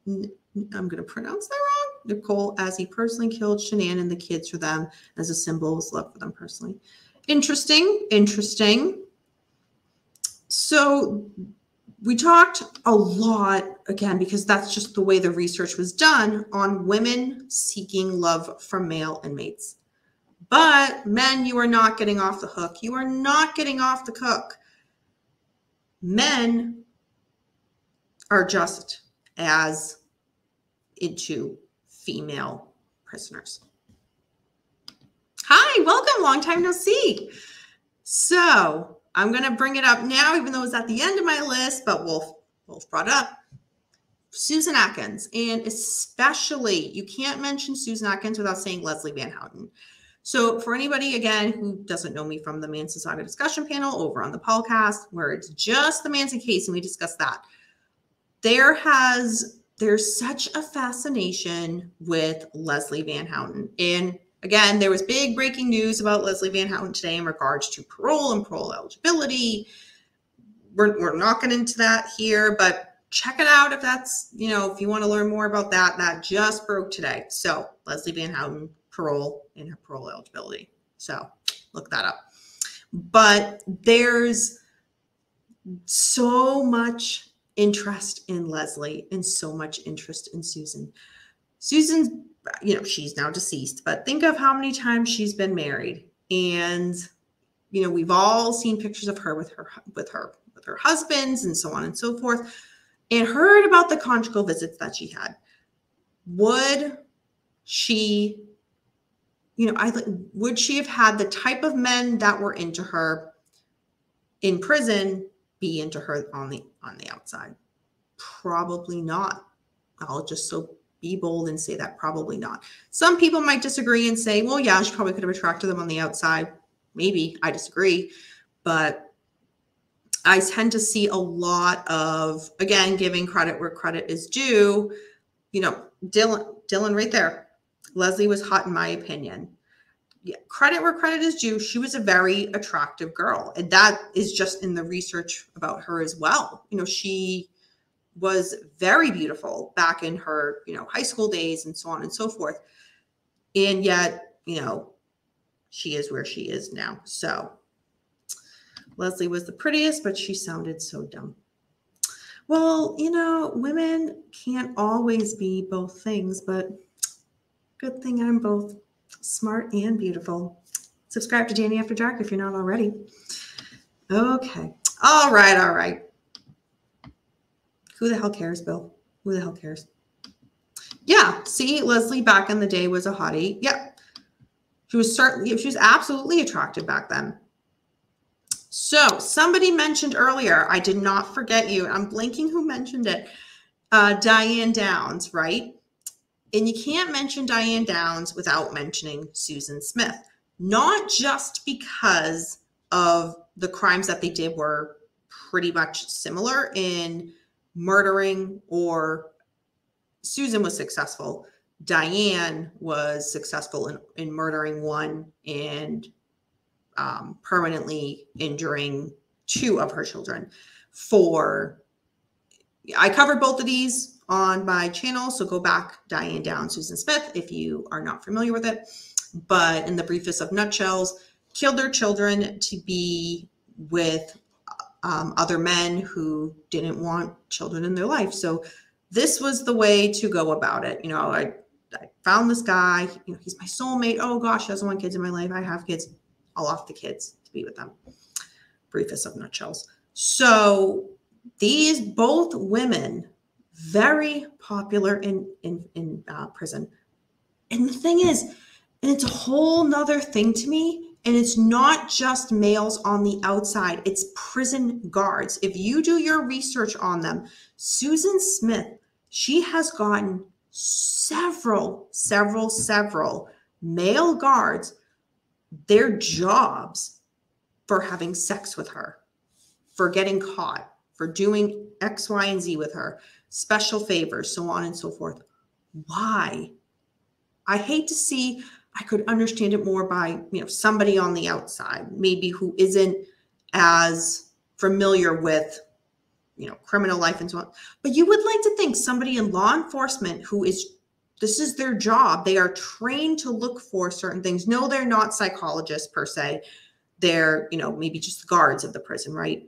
Speaker 1: I'm going to pronounce that wrong Nicole as he personally killed Shanann and the kids for them as a symbol of his love for them personally. Interesting, interesting. So we talked a lot again because that's just the way the research was done on women seeking love from male inmates. But men, you are not getting off the hook. You are not getting off the hook. Men are just as into female prisoners. Hi, welcome. Long time no see. So I'm going to bring it up now, even though it's at the end of my list, but Wolf, Wolf brought up Susan Atkins. And especially, you can't mention Susan Atkins without saying Leslie Van Houten. So, for anybody again who doesn't know me from the Manson Saga discussion panel over on the podcast, where it's just the Manson case and we discuss that, there has there's such a fascination with Leslie Van Houten. And again, there was big breaking news about Leslie Van Houten today in regards to parole and parole eligibility. We're, we're not getting into that here, but check it out if that's, you know, if you want to learn more about that, that just broke today. So Leslie Van Houten, parole and her parole eligibility. So look that up. But there's so much interest in Leslie and so much interest in Susan. Susan's, you know, she's now deceased, but think of how many times she's been married. And, you know, we've all seen pictures of her with her with her with her husbands and so on and so forth. and heard about the conjugal visits that she had, would she, you know, I would she have had the type of men that were into her in prison be into her on the on the outside? Probably not. I'll just so be bold and say that probably not. Some people might disagree and say, well, yeah, she probably could have attracted them on the outside. Maybe I disagree, but I tend to see a lot of, again, giving credit where credit is due. You know, Dylan, Dylan right there. Leslie was hot in my opinion. Yeah, credit where credit is due. She was a very attractive girl. And that is just in the research about her as well. You know, she was very beautiful back in her, you know, high school days and so on and so forth. And yet, you know, she is where she is now. So Leslie was the prettiest, but she sounded so dumb. Well, you know, women can't always be both things, but good thing I'm both smart and beautiful. Subscribe to Dani After Dark if you're not already. Okay. All right. All right. Who the hell cares, Bill? Who the hell cares? Yeah, see, Leslie back in the day was a hottie. Yep. She was certainly, she was absolutely attractive back then. So somebody mentioned earlier, I did not forget you. I'm blinking who mentioned it. Uh, Diane Downs, right? And you can't mention Diane Downs without mentioning Susan Smith, not just because of the crimes that they did were pretty much similar in murdering or Susan was successful. Diane was successful in, in murdering one and um, permanently injuring two of her children. For I covered both of these on my channel, so go back, Diane Down, Susan Smith, if you are not familiar with it. But in the briefest of nutshells, killed their children to be with um, other men who didn't want children in their life. So this was the way to go about it. You know, I, I found this guy, you know, he's my soulmate. Oh gosh, he doesn't want kids in my life. I have kids. I'll off the kids to be with them. Briefest of nutshells. So these both women, very popular in in in uh, prison. And the thing is, and it's a whole nother thing to me and it's not just males on the outside, it's prison guards. If you do your research on them, Susan Smith, she has gotten several, several, several male guards their jobs for having sex with her, for getting caught, for doing X, Y, and Z with her, special favors, so on and so forth. Why? I hate to see I could understand it more by, you know, somebody on the outside, maybe who isn't as familiar with, you know, criminal life and so on. But you would like to think somebody in law enforcement who is this is their job. They are trained to look for certain things. No, they're not psychologists per se. They're, you know, maybe just guards of the prison, right?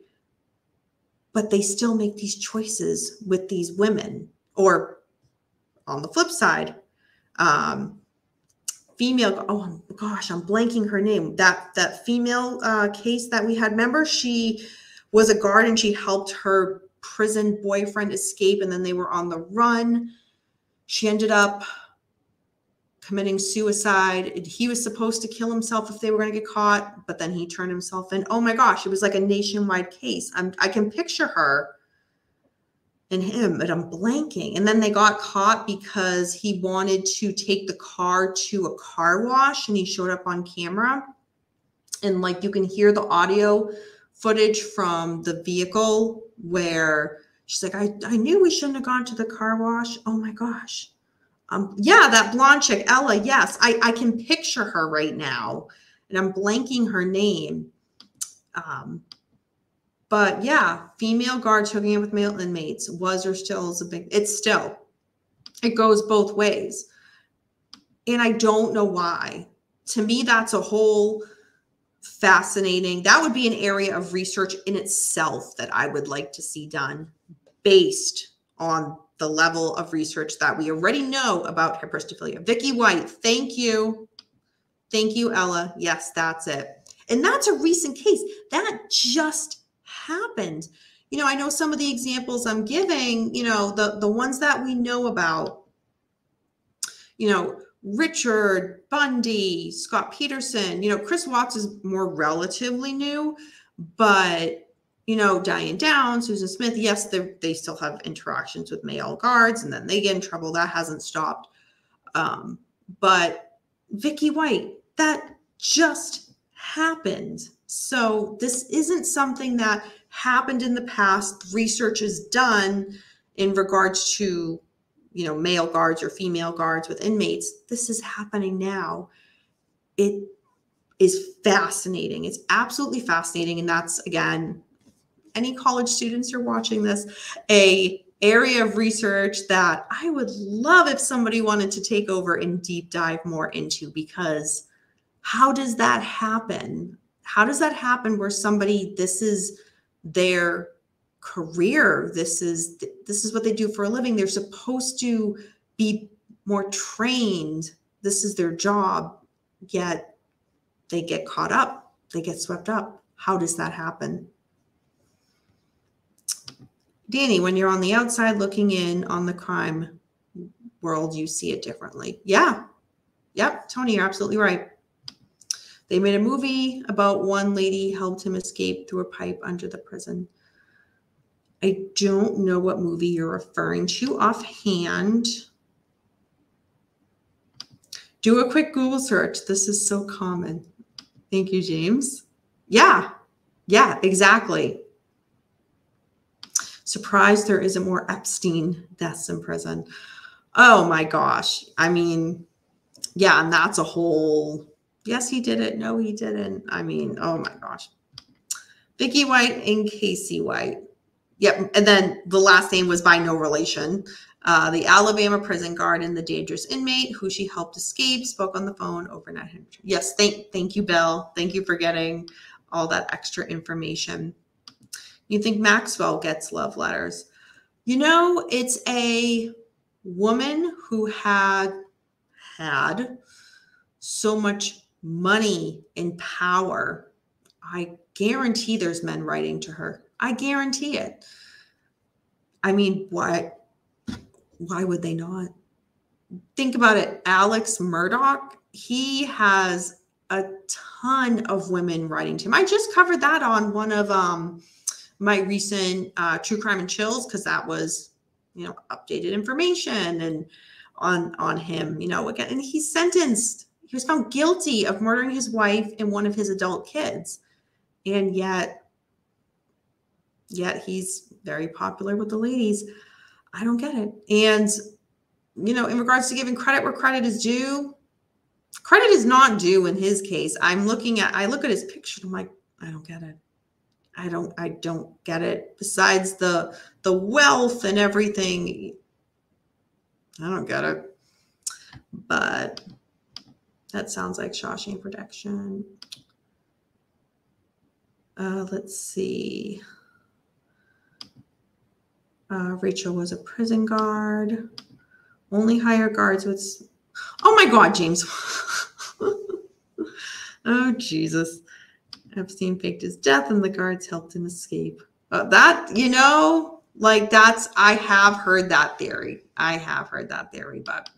Speaker 1: But they still make these choices with these women. Or on the flip side, um, female oh gosh i'm blanking her name. That that female uh, case that we had remember she was a guard and she helped her prison boyfriend escape and then they were on the run. She ended up committing suicide. He was supposed to kill himself if they were going to get caught but then he turned himself in. Oh my gosh it was like a nationwide case. I'm, i can picture her and him, but I'm blanking. And then they got caught because he wanted to take the car to a car wash and he showed up on camera. And like you can hear the audio footage from the vehicle where she's like, I, I knew we shouldn't have gone to the car wash. Oh my gosh. Um, yeah, that blonde chick, Ella. Yes, I, I can picture her right now. And I'm blanking her name. Um, but yeah, female guards hooking up with male inmates was or still is a big, it's still, it goes both ways. And I don't know why. To me, that's a whole fascinating, that would be an area of research in itself that I would like to see done based on the level of research that we already know about hybristophilia. Vicky White, thank you. Thank you, Ella. Yes, that's it. And that's a recent case. That just happened. you know, I know some of the examples I'm giving, you know, the the ones that we know about, you know, Richard Bundy, Scott Peterson, you know, Chris Watts is more relatively new, but you know, Diane Downs, Susan Smith, yes, they they still have interactions with male guards and then they get in trouble. That hasn't stopped. Um, but Vicky White, that just happened. So this isn't something that happened in the past. Research is done in regards to, you know, male guards or female guards with inmates. This is happening now. It is fascinating. It's absolutely fascinating. And that's again, any college students are watching this, a area of research that I would love if somebody wanted to take over and deep dive more into because how does that happen? How does that happen where somebody this is their career, this is this is what they do for a living. They're supposed to be more trained. This is their job, yet they get caught up, they get swept up. How does that happen? Dani, when you're on the outside looking in on the crime world, you see it differently. Yeah. Yep. Tony, you're absolutely right. They made a movie about one lady helped him escape through a pipe under the prison. I don't know what movie you're referring to offhand. Do a quick Google search. This is so common. Thank you, James. Yeah. Yeah, exactly. Surprised there isn't more Epstein deaths in prison. Oh my gosh. I mean, yeah, and that's a whole yes, he did it. No, he didn't. I mean, oh my gosh. Vicky White and Casey White. Yep. And then the last name was by no relation. Uh, the Alabama prison guard and the dangerous inmate who she helped escape spoke on the phone overnight. Yes, thank thank you, Bill. Thank you for getting all that extra information. You think Maxwell gets love letters. You know, it's a woman who had had so much money and power. I guarantee there's men writing to her. I guarantee it. I mean, why why would they not? Think about it. Alex Murdaugh, he has a ton of women writing to him. I just covered that on one of um my recent uh, true crime and chills because that was you know updated information and on on him you know again and he's sentenced he was found guilty of murdering his wife and one of his adult kids. And yet yet he's very popular with the ladies. I don't get it. And you know in regards to giving credit where credit is due credit is not due in his case. I'm looking at i look at his picture i'm like i don't get it. I don't I don't get it. Besides the the wealth and everything, I don't get it. But that sounds like Shawshank Redemption. Uh, let's see. Uh, Rachel was a prison guard. Only hire guards with. Oh my God, James. oh Jesus. Epstein faked his death and the guards helped him escape. Uh, that, you know, like that's, I have heard that theory. I have heard that theory, but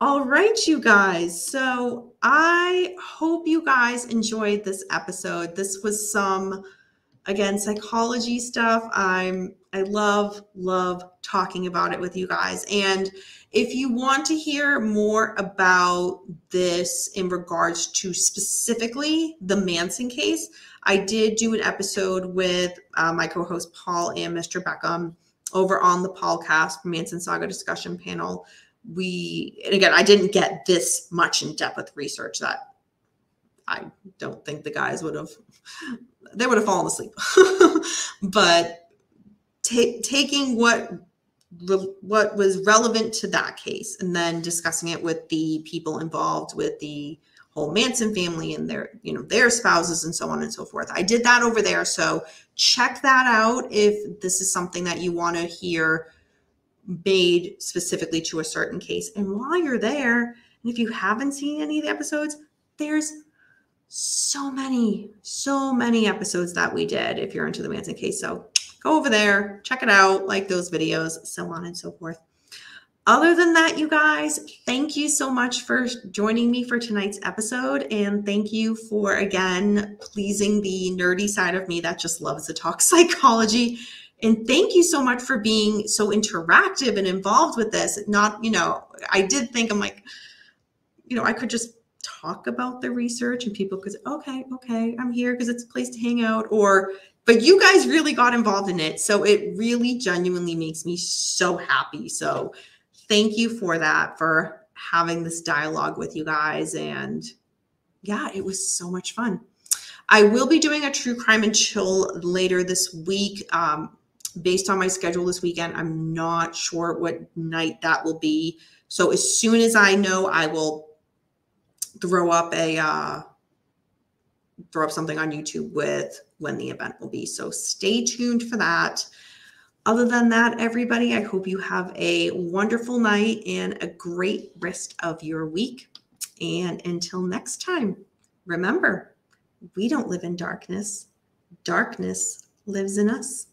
Speaker 1: all right, you guys. So I hope you guys enjoyed this episode. This was some, again, psychology stuff. I'm, I love, love talking about it with you guys. And if you want to hear more about this in regards to specifically the Manson case, I did do an episode with uh, my co host Paul and Mr. Beckham over on the Paulcast Manson Saga discussion panel. We, and again, I didn't get this much in depth with research that I don't think the guys would have, they would have fallen asleep. but ta- taking what what was relevant to that case and then discussing it with the people involved with the whole Manson family and their, you know, their spouses and so on and so forth. I did that over there. So check that out if this is something that you want to hear made specifically to a certain case. And while you're there, and if you haven't seen any of the episodes, there's so many, so many episodes that we did if you're into the Manson case. So go over there, check it out, like those videos, so on and so forth. Other than that, you guys, thank you so much for joining me for tonight's episode. And thank you for, again, pleasing the nerdy side of me that just loves to talk psychology. And thank you so much for being so interactive and involved with this. Not, you know, I did think, I'm like, you know, I could just talk about the research and people could say, okay, okay, I'm here because it's a place to hang out. Or, but you guys really got involved in it. So it really genuinely makes me so happy. So thank you for that, for having this dialogue with you guys. And yeah, it was so much fun. I will be doing a true crime and chill later this week. Um, based on my schedule this weekend, I'm not sure what night that will be. So as soon as I know, I will throw up a uh, throw up something on YouTube with when the event will be. So stay tuned for that. Other than that, everybody, I hope you have a wonderful night and a great rest of your week. And until next time, remember, we don't live in darkness. Darkness lives in us.